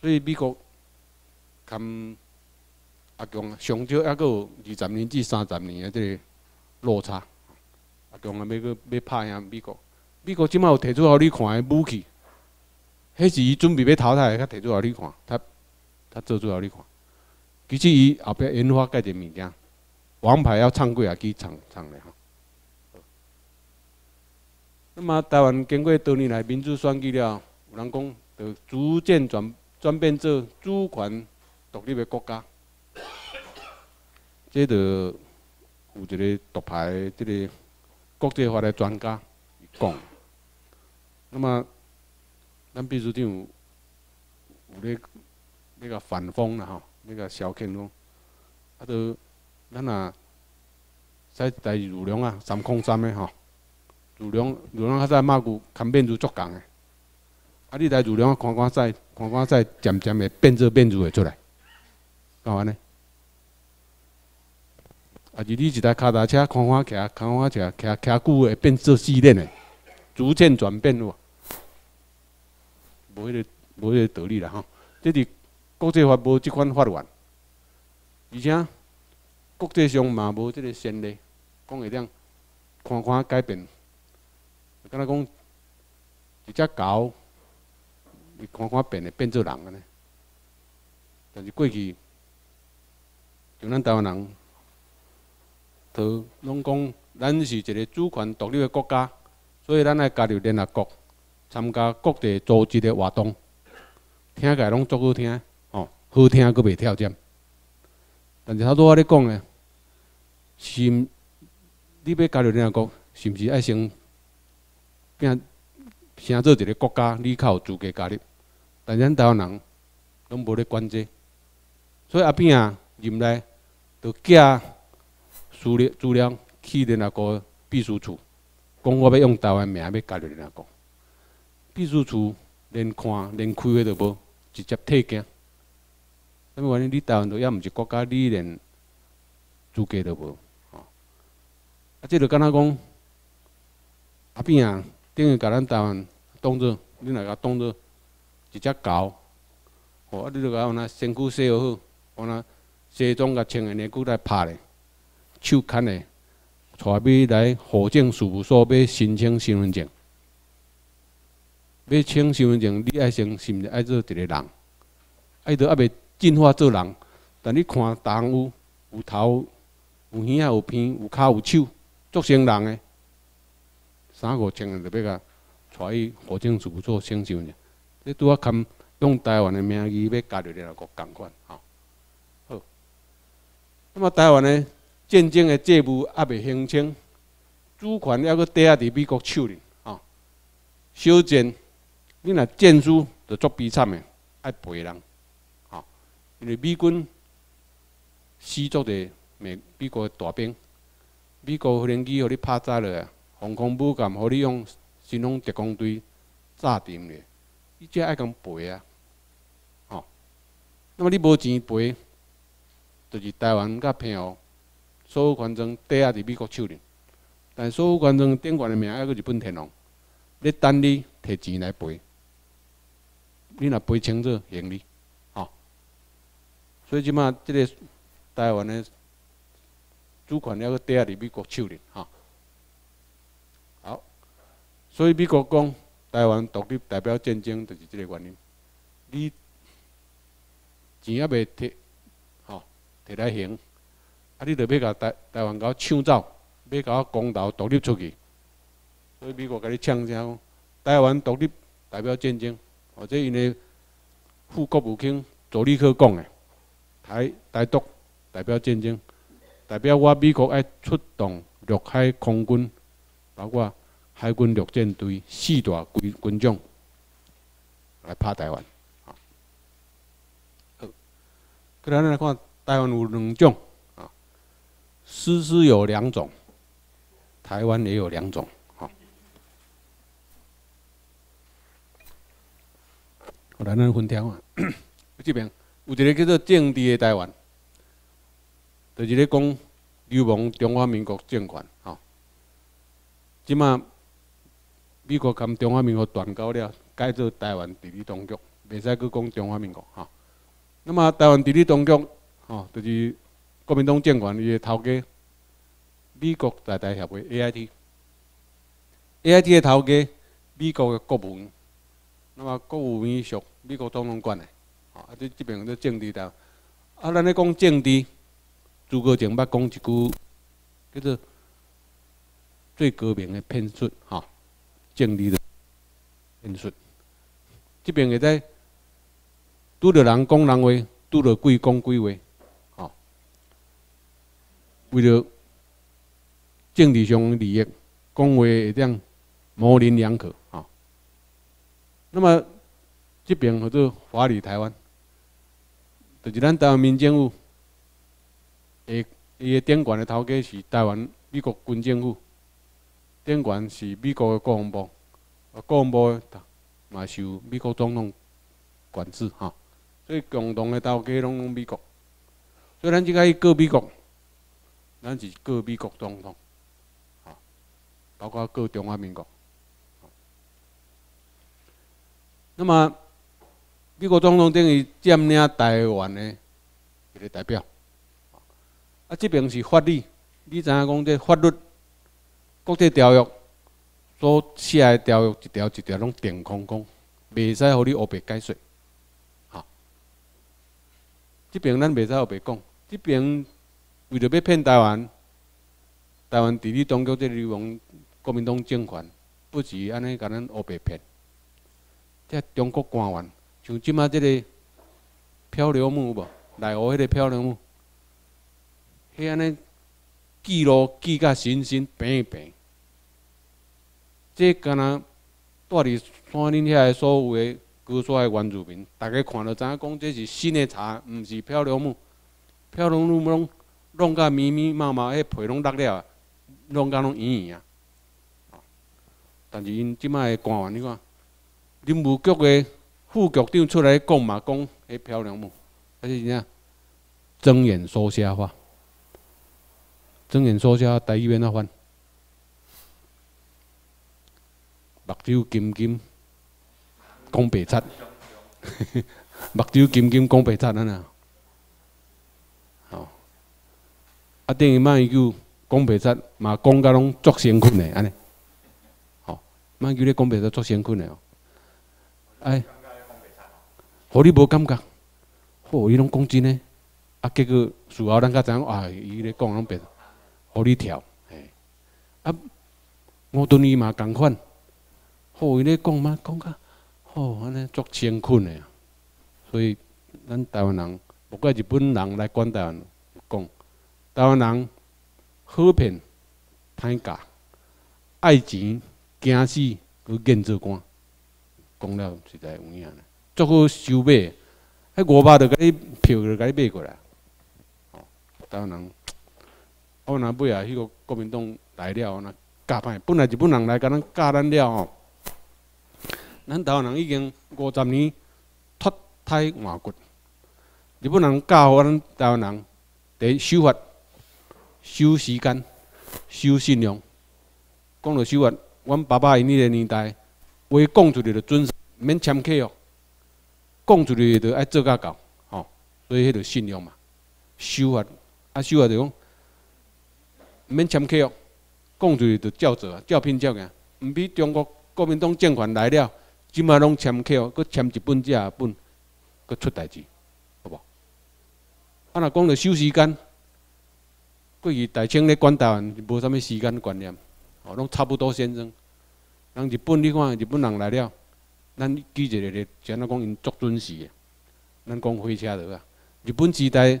所以美国含阿强上少还阁有二十年至三十年的这个落差。阿强啊，要阁要拍赢美国。美国即摆有摕出互你看的武器，迄是伊准备要淘汰，他摕出互你看，他他做出互你看。其实伊后壁研发介个物件。王牌要唱过也去唱唱的哈。那么台湾经过多年来民主选举了，有人讲，就逐渐转转变做主权独立的国家。这个有一个独派这个国际化的专家讲。那么，咱秘书长有咧那个反讽啦吼，那个小看讲，啊都。咱若在台儒量啊，三空三的吼，儒量儒量较早马古看变字足共的，啊，你台儒量看看在，看看在，渐渐的变字变字会出来，干安尼？啊，是你一台脚踏车看看骑，看看骑，骑骑久会变做四链的，逐渐转变咯。无迄个无迄个道理啦吼，这是国际法无即款法律，而且。国际上嘛无即个先例，讲会当看看改变，敢若讲一只狗，伊看看变会变做人安尼。但是过去，像咱台湾人，都拢讲咱是一个主权独立的国家，所以咱来加入联合国，参加国际组织的活动，听起来拢足好听，哦，好听佫袂跳针。但是头拄我咧讲诶。是，你要加入联合国，是毋是爱先变先做一个国家，你才有资格加入？但咱台湾人拢无咧管这，所以阿扁啊入来，就寄资料资料去联合国秘书处，讲我要用台湾名要加入联合国。秘书处连看连开会都无，直接退件。什么原因？你台湾都也毋是国家，你连资格都无。啊，即个敢若讲，阿扁啊，等于甲咱台湾当做，你来甲当做一只狗，哦，啊，你著甲有那身躯洗好，有那西装甲穿个内裤来拍咧，手牵咧，带你来火箭事务所要申请身份证，要请身份证，你爱先是毋是爱做一个人？伊都还未进化做人，但你看，逐项有有头、有耳、有鼻、有脚、有手，做成人诶，三五千个就要甲带去火箭事务所承受呢。你拄啊堪用台湾诶名义要加入联合国共款，吼。好，那么台湾呢战争诶债务还未形成，主权还阁抵押伫美国手里，吼。小战，你若战输，就足悲惨诶，爱赔人，吼。因为美军死足伫美美国诶大兵，美国无人机互你拍炸落来，防空母舰互你用新隆特工队炸沉咧。伊只爱共赔啊，吼。那么你无钱赔，就是台湾甲平湖所有权证抵押伫美国手里，但所有权证顶悬的名还阁日本天皇，咧等你摕钱来赔。你若赔清楚，行哩，吼。所以即马即个台湾的主权还阁抵押伫美国手里，吼。好，所以美国讲。台湾独立代表战争就是即个原因。你钱还未摕，吼，摕来还，啊，你着要甲台台湾甲我抢走，要甲我公投独立出去。所以美国甲你呛声，台湾独立代表战争，或者因为副国务卿佐利克讲的，台台独代表战争，代表我美国爱出动陆海空军，包括。海军陆战队四大军军种来拍台湾。好，再来来看台湾有两种啊，诗诗有两种，台湾也有两种。好，我来咱分条啊，这边有一个叫做政治的台湾，就是咧讲流亡中华民国政权。吼，即马。美国跟中华民国断交了，改做台湾地理当局，袂使去讲中华民国哈。那么台湾地理当局，吼，就是国民党政权伊个头家，美国在台协会 AIT，AIT 个头家，美国个国务院，那么国务院属美国总统管的，啊，这这边做政治的。啊，咱咧讲政治，诸葛前捌讲一句叫做最高明的骗术，哈。政治的骗术，这边会在拄着人讲人话，拄着鬼讲鬼话，吼，为了政治上利益，讲话会当模棱两可，哈。那么这边叫做华理台湾，就是咱台湾民政府，诶，伊个顶悬的头家是台湾美国军政府。顶管是美国的国防部，啊，国防部嘛受美国总统管制哈，所以共同的头家拢美国，所以咱即个告美国，咱是告美国总统，啊，包括告中华民国。那么美国总统等于占领台湾的一个代表，啊，这边是法律，你知影讲这法律？国际条约所写的条约一条一条拢定空空，袂使互你黑白解说。好，这边咱袂使黑白讲，这边为着要骗台湾，台湾地理当局这流亡国民党政权，不是安尼甲咱黑白骗。这中国官员，像即马这个漂流木有无？内湖迄个漂流木，迄安尼记录记甲神神平平。即敢若住伫山林遐所有的高山的原住民，大家看了知影讲这是新的茶，毋是漂流木。漂流木拢弄甲密密麻麻，迄皮拢落了，弄甲拢圆圆啊。但是因即摆的官员，你看，林务局的副局长出来讲嘛，讲迄漂流木，还是怎样？睁眼说瞎话，睁眼说瞎话，台语变哪翻？目睭金金讲白贼，目睭金金讲白贼安尼，吼，啊，等于卖句讲白贼嘛，讲甲拢足辛苦的安尼，吼，卖句咧讲白贼足辛苦的哦，哎，互你无感觉，嚯，伊拢讲真诶，啊，结果事后咱才知影，啊，伊咧讲拢变，互你跳，嘿，啊，吴敦义嘛共款，好，伊咧讲嘛，讲甲，吼，安尼足艰困诶，所以咱台湾人，不怪日本人来管台湾，讲。台湾人好骗，歹教，爱钱，惊死，去见做官，讲了实在有影咧，足好收买。迄五百就甲你票就甲你买过来，哦，台湾人，我若尾啊，迄个国民党来了，那教歹，本来日本人来甲咱教咱了吼，咱台湾人已经五十年脱胎换骨，日本人教互咱台湾人，第一守法、守时间、守信用，讲到守法，阮爸爸因迄个年代，话讲出去就准，免签客哦。讲出去就爱做甲到，吼，所以迄个信用嘛，修法啊修法就讲免签客哦，讲出去就照做啊，照拼照行，毋比中国国民党政权来了，即马拢签客哦，搁签一本只本，搁出代志，好无？啊，若讲着修时间，过去大清咧管台湾，无啥物时间观念，哦，拢差不多先生。人日本你看，日本人来了。咱举一个例，像咱讲因足准时的，咱讲火车路啊。日本时代，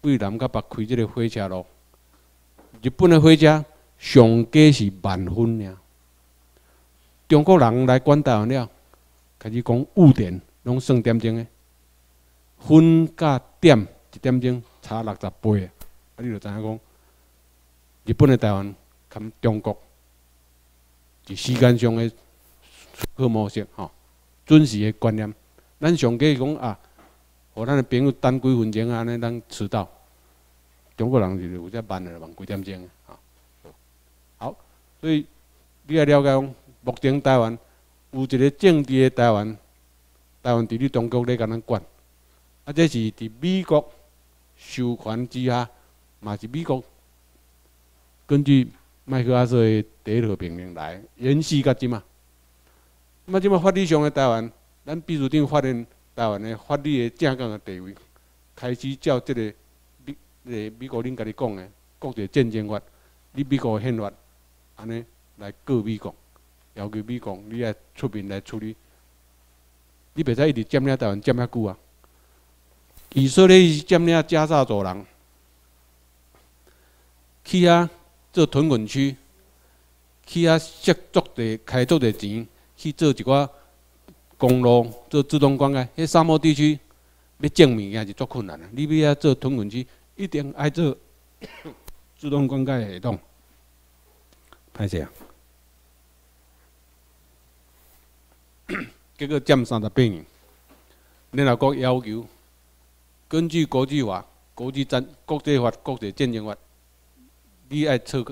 桂南甲北开即个火车路，日本的火车上计是万分尔。中国人来管台湾了，开始讲误点，拢算点钟的，分甲点一点钟差六十倍啊！你就知影讲，日本的台湾跟中国伫时间上的。好模式吼，准时的观念，咱上计讲啊，互咱的朋友等几分钟安尼，咱迟到。中国人是有只慢的，慢几点钟啊？好，所以你要了解讲，目前台湾有一个政治的台湾，台湾伫你中国咧甲咱管，啊，这是伫美国授权之下，嘛是美国根据麦克阿瑟的第一号命令来延续到即嘛。那即马法律上的台湾，咱秘书长发现台湾的法律的正当的地位，开始照即个个美国恁家己讲的国际战争法，你美国宪法安尼来告美国，要求美国你来出面来处理，你袂使一直占领台湾占遐久啊！以色列占领加沙走廊，去啊做屯垦区，去啊设足地开足地钱。去做一寡公路，做自动灌溉。迄沙漠地区要种物件是足困难的。你要遐做屯垦区，一定爱做 自动灌溉系统。歹势啊！结果占三十八年。联合国要求，根据国际法、国际战、国际法、国际战争法，你爱撤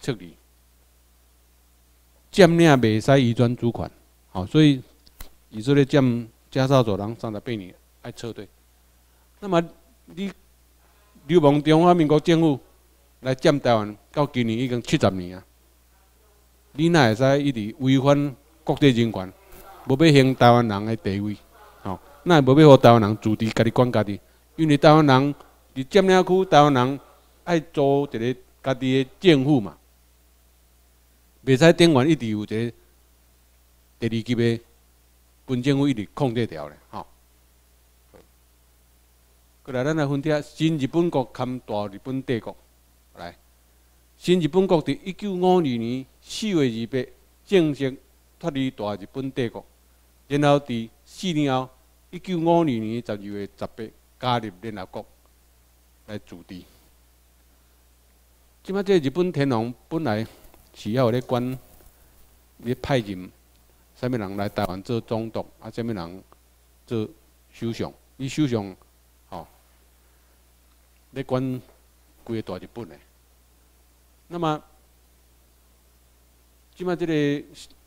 撤离。占领袂使移转主权，好，所以以色列占加沙走廊三十八年爱撤退。那么你流氓中华民国政府来占台湾，到今年已经七十年啊！你哪会使一直违反国际人权，无要兴台湾人的地位，吼，那无要互台湾人自治家己管家己？因为台湾人伫占领区，台湾人爱做一个家己的政府嘛。袂使电源一直有一个第二级的军政府一直控制掉咧，吼。过来，咱来分析新日本国兼大日本帝国。来，新日本国伫一九五二年四月二八正式脱离大日本帝国，然后伫四年后一九五二年十二月十八加入联合国来主治。即摆即日本天皇本来。是要咧管，咧派任，啥物人来台湾做总督，啊，啥物人做首相？伊首相，咧管规个大日本诶。那么，即摆即个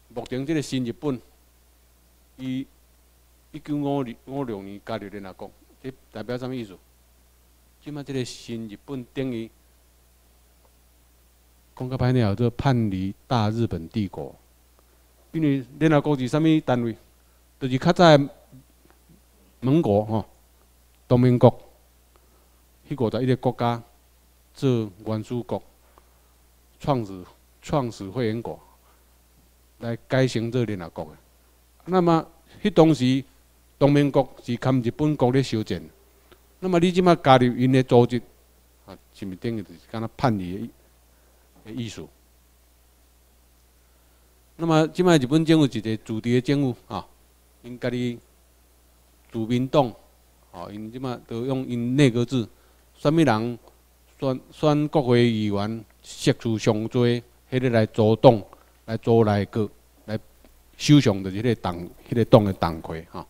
目前即个新日本，伊一九五五六年加入联合国，这代表什么意思？即摆即个新日本等于。讲较歹听，叫做叛离大日本帝国。因为联合国是啥物单位？就是较早盟国吼，东盟国，迄五十一个国家做元首国，创始创始会员国来改成做联合国的。那么，迄当时东盟国是堪日本国咧修建，那么你即马加入因的组织，啊，是毋等于就是敢若叛逆的意思？那么，即摆日本政府一个主的政府啊，因家己自民党，哦，因即摆都用因内阁制，啥物人选选国会议员，席次上多，迄个来主动来组内阁，来首相就是迄个党，迄个党的党魁哈，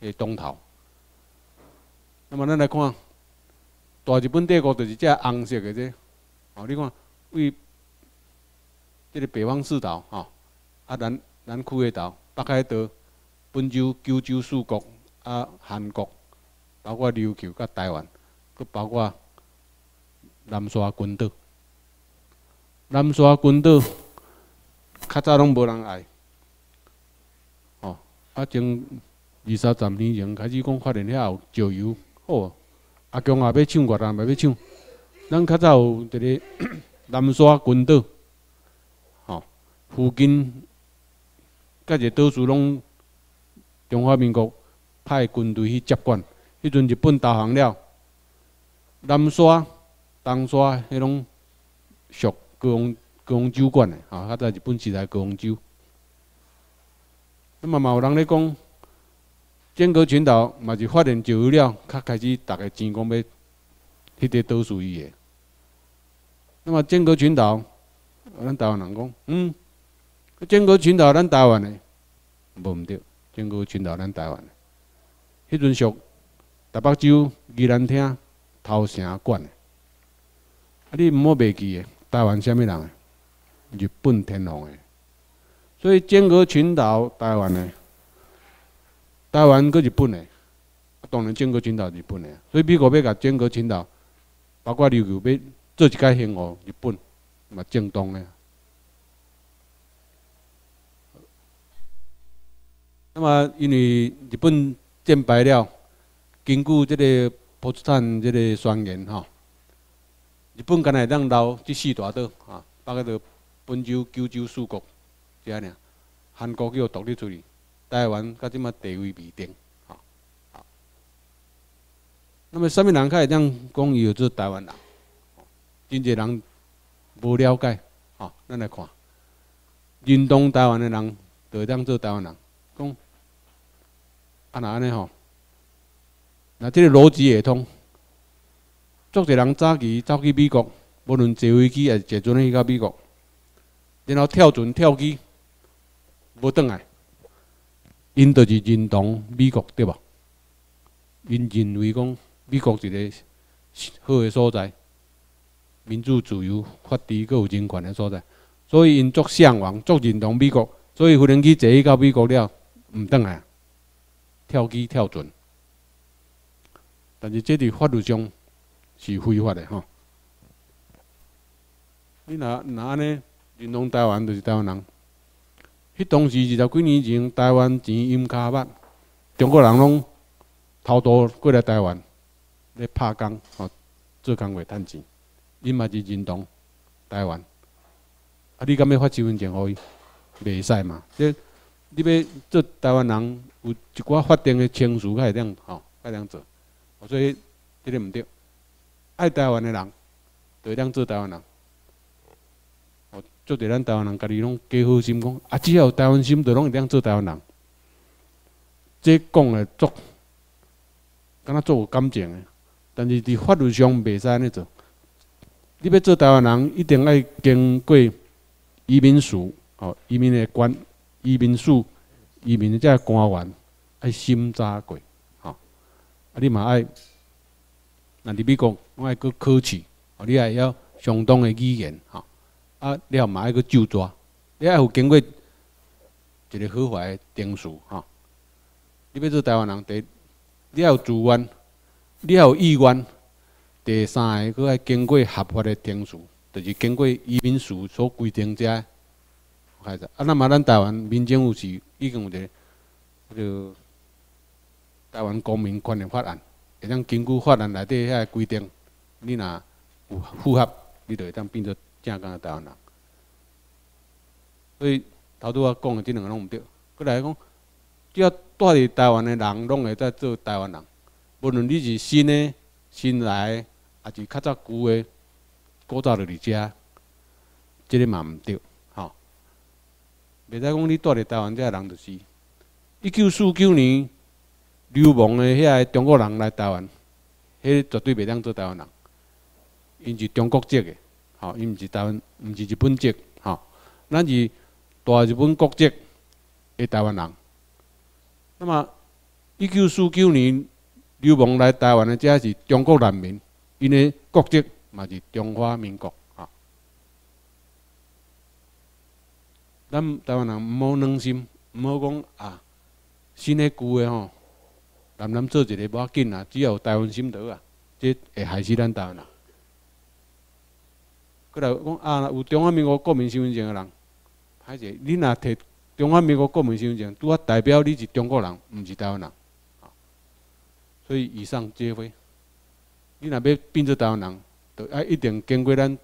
迄个党头。那么咱来看，大日本帝国就是这红色的这，哦，你看为这个北方四岛哈。啊，南南区的岛，北海道、本州、九州四国，啊，韩国，包括琉球、甲台湾，佮包括南沙群岛。南沙群岛较早拢无人爱，哦，啊，从二三十年前开始讲发现遐有石油，好，阿强也要抢，越南也要抢。咱较早有一个 南沙群岛，吼，附近。甲一岛屿拢中华民国派军队去接管，迄阵日本投降了，南沙、东沙迄种属高雄高雄州管的，吼，较早日本时代高雄州。那么嘛有人咧讲，尖阁群岛嘛是发现石油了，较开始逐个钱讲要迄个岛屿伊的。那么尖阁群岛，咱台湾人讲，嗯。尖阁群岛咱台湾的，无毋对。尖阁群岛咱台湾的，迄阵属台北州宜兰厅头城管。啊，你毋好袂记诶，台湾啥物人？日本天皇诶。所以尖阁群岛台湾诶，台湾搁日本诶，当然尖阁群岛日本诶。所以美国要甲尖阁群岛，包括琉球要做一届兴互日本，嘛正当诶。那么，因为日本战败了，根据这个波茨坦这个宣言哈，日本敢会当留这四大岛啊，包括着本州、九州四国，这样呢，韩国叫独立出去，台湾甲即马地位未定，哈。那么，啥物人较会当讲伊做台湾人？真侪人无了解，哈，咱来看，认同台湾的人，就会当做台湾人，讲。啊，那安尼吼，那这个逻辑会通。足侪人早期走去美国，无论坐飞机还是坐船去到美国，然后跳船跳机，无转来，因就是认同美国对吧？因认为讲美国一个好的所在，民主自由、法治佮有人权的所在，所以因足向往、足认同美国，所以飞人机坐去到美国了，毋转来。跳机跳船，但是这伫法律上是非法的吼。你若若安尼认同台湾就是台湾人。迄当时二十几年前，台湾钱淹卡巴，中国人拢偷渡过来台湾，咧拍工吼，做工会趁钱。你嘛是认同台湾，啊，你敢要发身份证互伊？袂使嘛？这你要做台湾人？有一寡法定的程序，较会当吼，会当做，所以这个毋对。爱台湾的人，就会当做台湾人。哦，做伫咱台湾人家己拢加好心讲，啊，只要有台湾心，就拢会当做台湾人。这讲的足，敢若足有感情的，但是伫法律上袂使安尼做。你要做台湾人，一定爱经过移民署，哦，移民的官，移民署。移民的这官员爱审查过，啊，你嘛爱，那伫美国，我爱去考试，哦，你爱要相当的语言，吼，啊，你嘛爱去就抓，你爱有经过一个合法的程序，吼，你要做台湾人，第，你要有自愿，你要有意愿，第三个，佮爱经过合法的程序，就是经过移民署所规定者。啊，那么咱台湾民政府是已经有一个，就台湾公民权利法案，会当根据法案内底遐规定，你若有符合，你就会当变做正港的台湾人。所以头拄我讲的即两个拢毋对。过来讲，只要住伫台湾的人，拢会在做台湾人。无论你是新的、新来，还是较早旧的，古早就伫遮，即个嘛毋对，吼。袂使讲你住伫台湾，遮人就是一九四九年流亡的遐个中国人来台湾，迄绝对袂当做台湾人，因是中国籍的，吼，因毋是台湾，毋是日本籍，吼，咱是。大日本国籍的台湾人，那么一九四九年流亡来台湾的，这是中国难民，因的国籍嘛是中华民国啊。咱台湾人毋好软心，毋好讲啊，新的旧的吼，南南做一个无要紧啊，只要有台湾心得啊，这会害死咱台湾人。过来讲啊，有中华民国国民身份证的人。歹势，你若摕中华民国国民身份证，拄啊代表你是中国人，毋是台湾人。所以以上皆非。你若要变做台湾人，要一定经过咱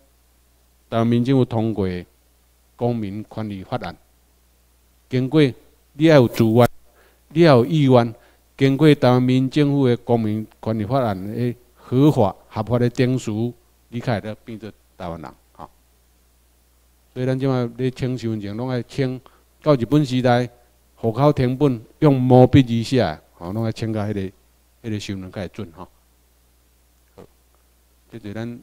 台湾民政府通过《公民权利法案》，经过你要有自愿，你要有意愿，经过台湾民政府的《公民权利法案》的合法合法的证书，你才会得变做台湾人。所以咱即马咧签身份证，拢爱签到日本时代户口填本用毛笔字写，吼，拢爱签到迄个、迄个身份才会准吼。好，这是咱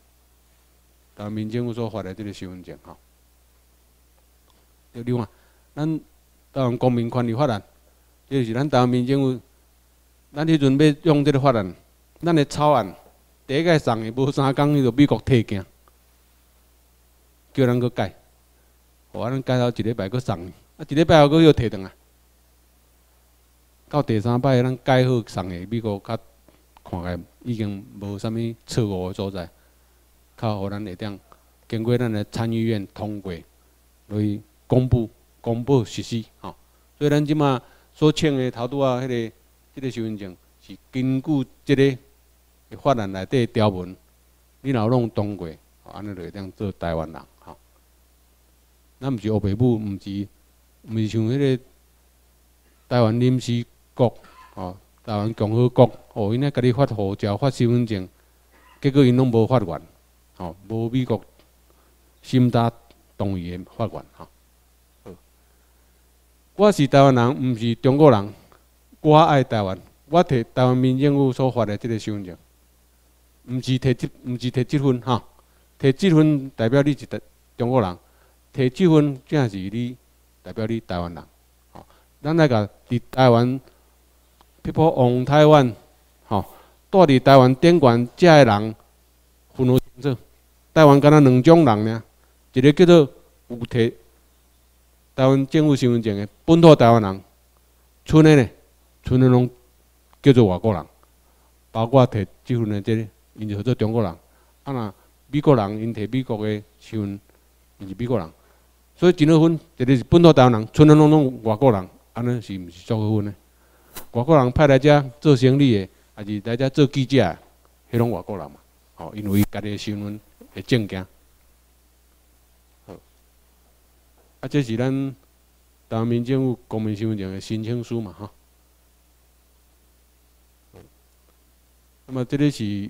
台民政府所发的这个身份证吼。另外，咱台湾公民权利法案，这是咱台湾民政府，咱迄阵要用这个法案，咱的草案第一个送的无三工，伊就美国退件，叫咱去改。我咱介绍一礼拜去送，啊，一礼拜后佫又摕转来。到第三摆，咱改好送的美国，较看来已经无啥物错误的所在，较互咱会当经过咱的参议院通过，来公布、公布实施，吼。所以咱即马所签的头拄啊，迄个、即个身份证是根据即个法案内底条文，你若拢通过，安尼就会当做台湾人。咱毋是乌白母，毋是，毋是像迄个台湾临时国，哦，台湾共和国，哦，因咧甲你发护照、发身份证，结果因拢无法源，吼，无美国心大同意的法源，吼。我是台湾人，毋是中国人，我爱台湾，我摕台湾民政府所发的即个身份证，毋是摕积，毋是摕积分，哈，摕积分代表你是台中国人。摕积分，正是你代表你台湾人。吼，咱来个伫台湾，people on 台湾，吼，住伫台湾顶悬遮个人分好清楚。台湾敢若两种人呢，一个叫做有摕台湾政府身份证的本土台湾人，剩的呢，村的拢叫做外国人，包括摕积分的这，因就叫做中国人。啊，若美国人因摕美国的身份，因是美国人。所以真好分，一个是本土台湾人，剩拢拢外国人，安尼是毋是足好分呢？外国人派来遮做生意的，还是来遮做记者，迄拢外国人嘛？吼，因为家己的身份会证件。好，啊，这是咱台湾民政府公民身份证的申请书嘛？吼。那么这里是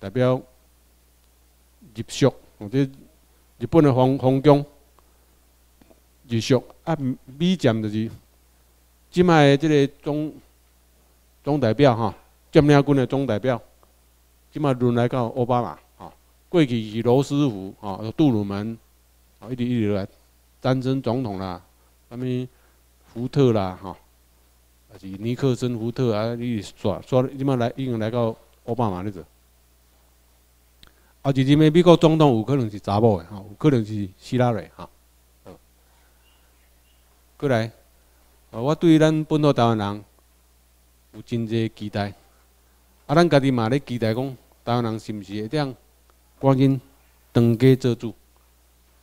代表入属或者日本的皇皇宫。日属啊，美占就是即卖的即个总总代表哈，占领军的总代表，即卖轮来到奥巴马哈，过去是罗斯福哈，杜鲁门，啊，一直一直来战争总统啦，什么福特啦哈，还是尼克森福特啊，你刷刷即卖来已经来到奥巴马咧做，啊，就即卖美国总统有可能是查某的哈，有可能是希拉蕊哈。过来，我对咱本土台湾人有真济期待。啊，咱家己嘛咧期待讲，台湾人是毋是会当赶紧登记做主？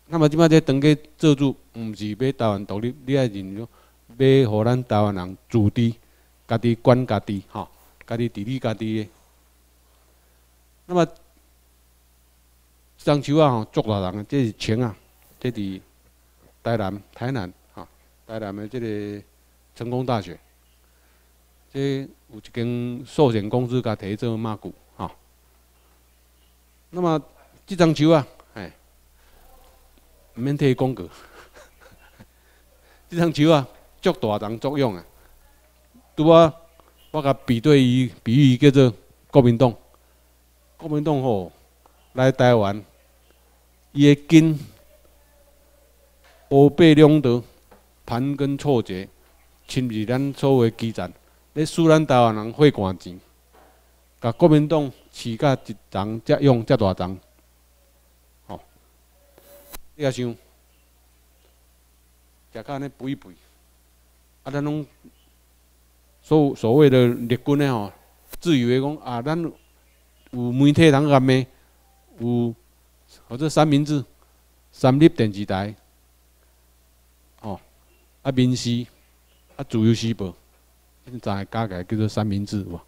那么即摆这登记做主，毋是要台湾独立，你爱认要互咱台湾人自治，家己管家己，吼，家己治理家己的。那么，樟树啊，足大人，这是青啊，这是台南、台南啊，台南的这个成功大学，这有一间寿险公司甲提做马股哈。那么，这樟树啊，哎，免提广告，这樟树啊，足大人作用啊。拄啊，我甲比对伊，比喻叫做国民党。国民党吼来台湾，伊会跟乌白两道盘根错节，侵入咱所有基站，咧输咱台湾人血汗钱，甲国民党饲甲一丛遮用遮大丛，吼，你也想，食甲安尼肥肥，啊，咱拢所所谓的日军诶吼，自以为讲啊，咱。有媒体人暗的，有或者三明治、三立电视台，哦，啊，民视、啊，自由时报，现在加起来叫做三明治哇。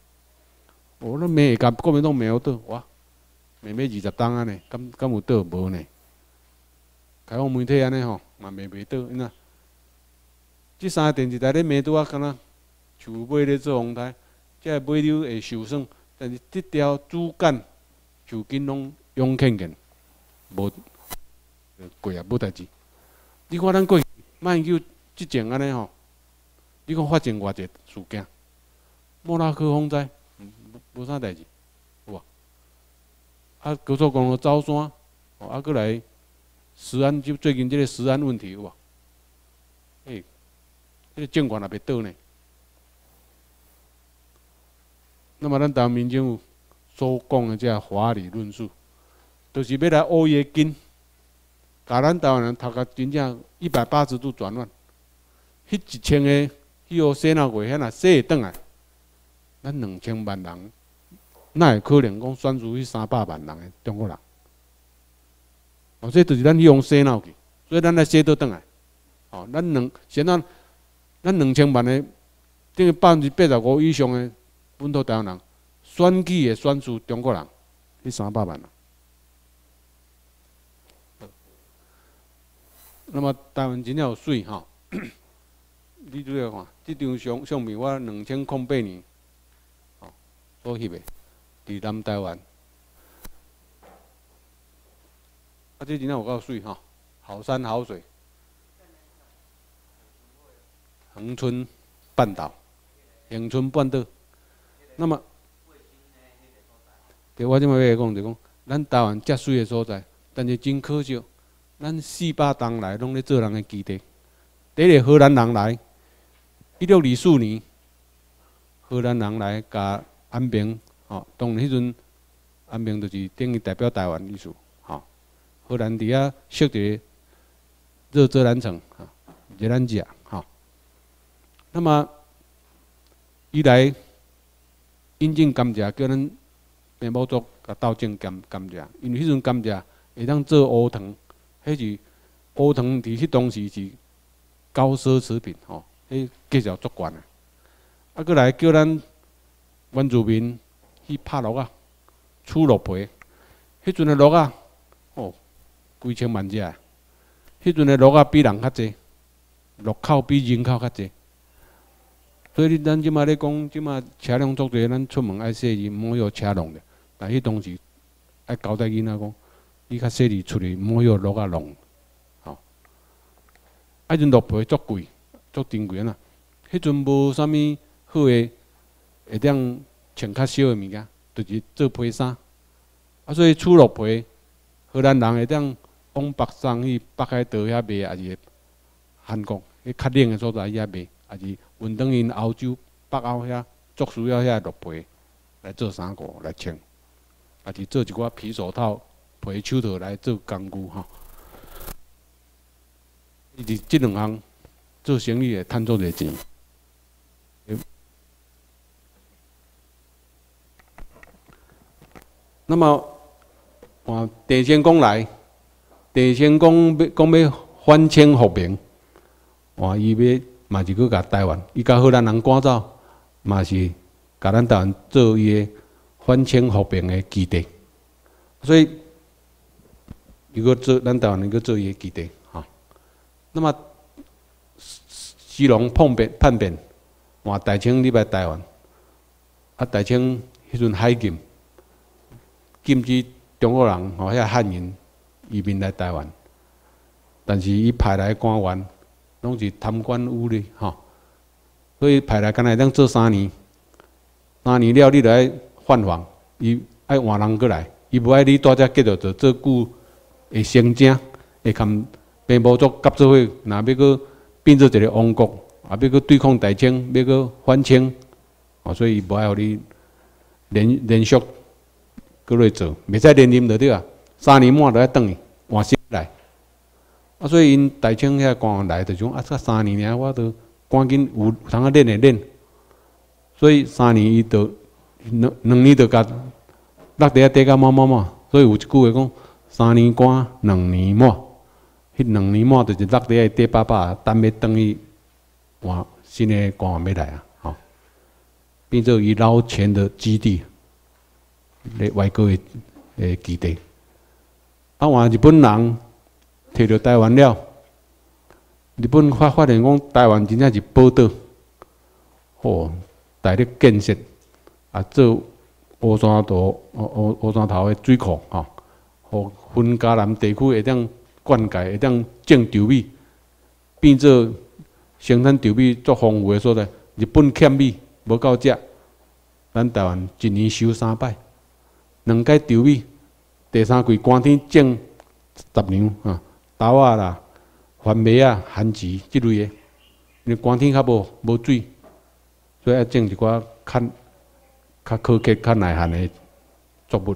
我那没甲国民党没有倒哇，每每二十档安尼，敢敢有倒无呢？开放媒体安尼吼，嘛袂袂倒，因啊，即三个电视台咧骂拄啊，敢若像买咧做红台，即个买了会受损。但是这条主干就紧拢用肯肯，无贵啊，无代志。你看咱过去卖球即种安尼吼，你看发生偌济事件，莫拉克风灾，无啥代志，有无？啊，高速公路走山，啊，过来，治安就最近即个治安问题有无？诶，迄个政权也袂倒呢。那么，咱台湾民众所讲的这华理论述，都是要来乌叶根，甲咱台湾人头壳真正一百八十度转弯。迄一千个迄号洗脑鬼，遐若洗会转来，咱两千万人，哪会可能讲选出去三百万人的中国人？哦，这就是咱用洗脑去，所以咱来洗倒转来。哦，咱两现在咱两千万的，等于百分之八十五以上的。本土台湾人选举会选出中国人，迄三百万人。那么台湾真正有水吼，你注意看，即张相相片我两千零八年吼所翕的，伫南台湾。啊，这真正有够水吼，好山好水，恒春半岛，恒春半岛。那么，对我即摆要讲就讲，咱台湾遮水的所在，但是真可惜，咱四百当来拢咧做人的基地。第一个荷兰人来，一六二四年，荷兰人来甲安平，吼，当迄阵安平就是等于代表台湾意思，吼。荷兰伫遐设一个热泽兰城，哈，热兰遮，吼。那么，伊来。引进甘蔗，叫咱面包族甲斗种甘甘蔗，因为迄阵甘蔗会当做乌糖，迄是乌糖伫迄当时是高奢侈品吼，迄价值足悬啊。啊，过来叫咱原住民去拍鹿啊，取鹿皮。迄阵的鹿啊，哦，几千万只。迄阵的鹿啊，比人较济，鹿口比人口较济。所以咱即马咧讲，即马车辆作多，咱出门爱细心，莫要车弄的。但迄当时爱交代囡仔讲，你较细致出去，莫要落啊弄，吼。啊，阵落皮足贵，足珍贵啊！迄阵无啥物好诶，会当穿较少诶物件，就是做皮衫。啊，所以出落皮，荷兰人会当往北上去北海道遐卖，还是韩国迄较冷诶所在遐卖，还是？运动因欧洲、北欧遐，足需要遐鹿皮来做衫裤来穿，也是做一寡皮手套、皮手套来做工具吼。伊是即两项做生意会趁足个钱。那么，换地仙公来，地仙公要讲要反清复明，换伊要。嘛是去甲台湾，伊甲荷兰人赶走，嘛是甲咱台湾做伊个反清复明的基地，所以如果做咱台湾能够做伊个基地，哈，那么西龙叛变叛变，换大清入来台湾，啊，大清迄阵海禁，禁止中国人吼遐汉人移民来台湾，但是伊派来官员拢是贪官污吏，吼，所以派来干来当做三年，三年了你著爱。换房，伊爱换人过来，伊无爱你大只继续做做久会成精，会含平埔族甲做伙，若要搁变做一个王国，也要搁对抗大清，要搁反清，哦，所以无爱互你连连续搁来做，袂使连任就对啊。三年满就要转去换，啊，所以因大清遐官员来就讲啊，才三年尔，我都赶紧有通啊练诶练，所以三年伊就。两两年就甲落地啊，地甲满满满，所以有一句话讲：三年关，两年满。迄两年满就是落地啊，地爸爸等要等于换新的官员要来啊，吼，变做伊捞钱的基地，咧外国的诶基地。啊，换日本人摕着台湾了，日本发发现讲台湾真正是宝岛，吼，大力建设。啊，做乌山头、乌乌乌山头的水库，吼，分嘉南地区会当灌溉，会当种稻米，变做生产稻米足丰富的所在。日本欠米无够食，咱台湾一年收三摆，两届稻米，第三季寒天种十年啊，豆啊啦、番麦啊、番薯即类的，因为寒天较无无水，所以要种一寡较。较科技、较耐旱的作物，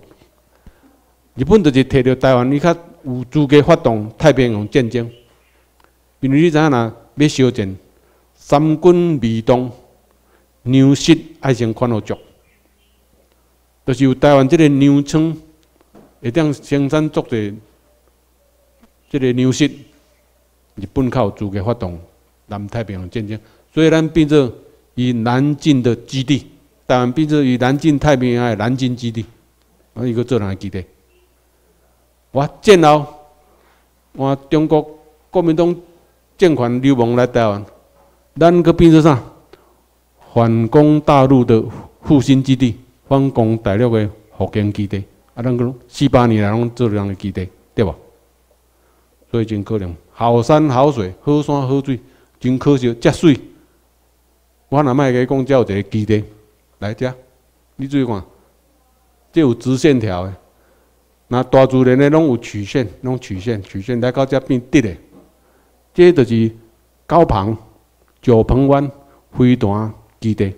日本就是摕着台湾，伊较有资格发动太平洋战争，因为你知影呐，要烧战，三军未动，粮食爱先款好足，就是有台湾这个粮仓，会当生产足者这个粮食，日本较有资格发动南太平洋战争，所以咱变做以南进的基地。台湾变做以南京太平洋的南京基地，啊，一个做人基地。我建后，我中国国民党政权流亡来台湾，咱个变做啥？反攻大陆的复兴基地，反攻大陆的复兴基地，啊，咱个四八年来拢做这样基地，对吧？所以真可能，好山好水，好山好水，真可惜，遮水。我若卖个讲，只有一个基地。来遮，你注意看，这有直线条的，那大自然的拢有曲线，拢曲线，曲线来到遮变直的，这就是高鹏、九鹏湾飞弹基地。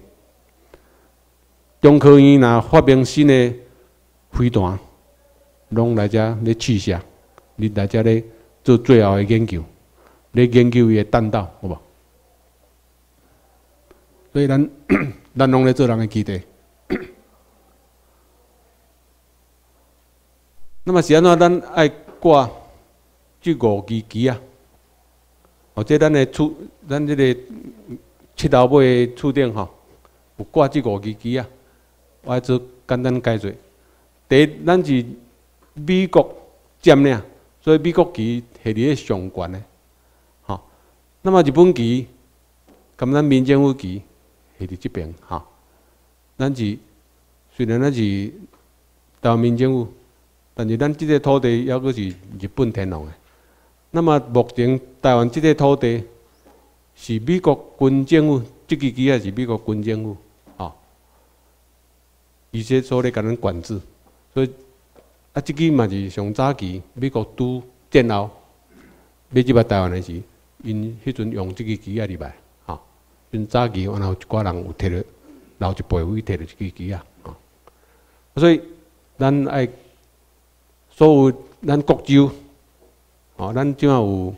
中科院若发明新的飞弹，拢来遮咧试射，你来遮咧做最后的研究，咧研究伊的弹道，好无？所以咱。咱拢咧做人的基地，那么是安怎？咱爱挂这五支旗啊，哦，即咱的厝，咱这个七头尾的厝顶吼，有挂这五支旗啊。我来做简单解说。第一，咱是美国占领，所以美国旗系伫咧上悬诶，吼。那么日本旗，咁咱民政府旗。伫伫即边哈，咱是虽然咱是台湾民政府，但是咱即个土地还阁是日本天皇诶。那么目前台湾即个土地是美国军政府，即支旗也是美国军政府，哈，伊些所咧甲咱管制，所以啊，即支嘛是上早期美国拄战后要入来台湾的时，因迄阵用即支旗啊入来。因早期，然后一寡人有摕着留一辈位摕着一支旗啊，所以咱爱所有咱国州，哦，咱怎啊有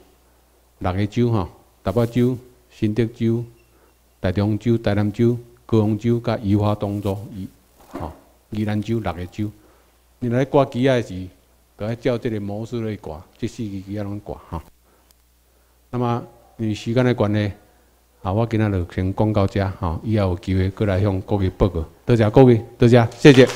六个州吼，台北州、新德州、台中州、台南州、高雄州、甲宜花东州，宜吼宜兰州六个州，你来挂旗啊是，都要照这个模式来挂，这四支旗啊拢挂哈。那么因为时间的关系。好，我今仔就先讲到这，吼，以后有机会过来向各位报告。多谢各位，多谢，谢谢。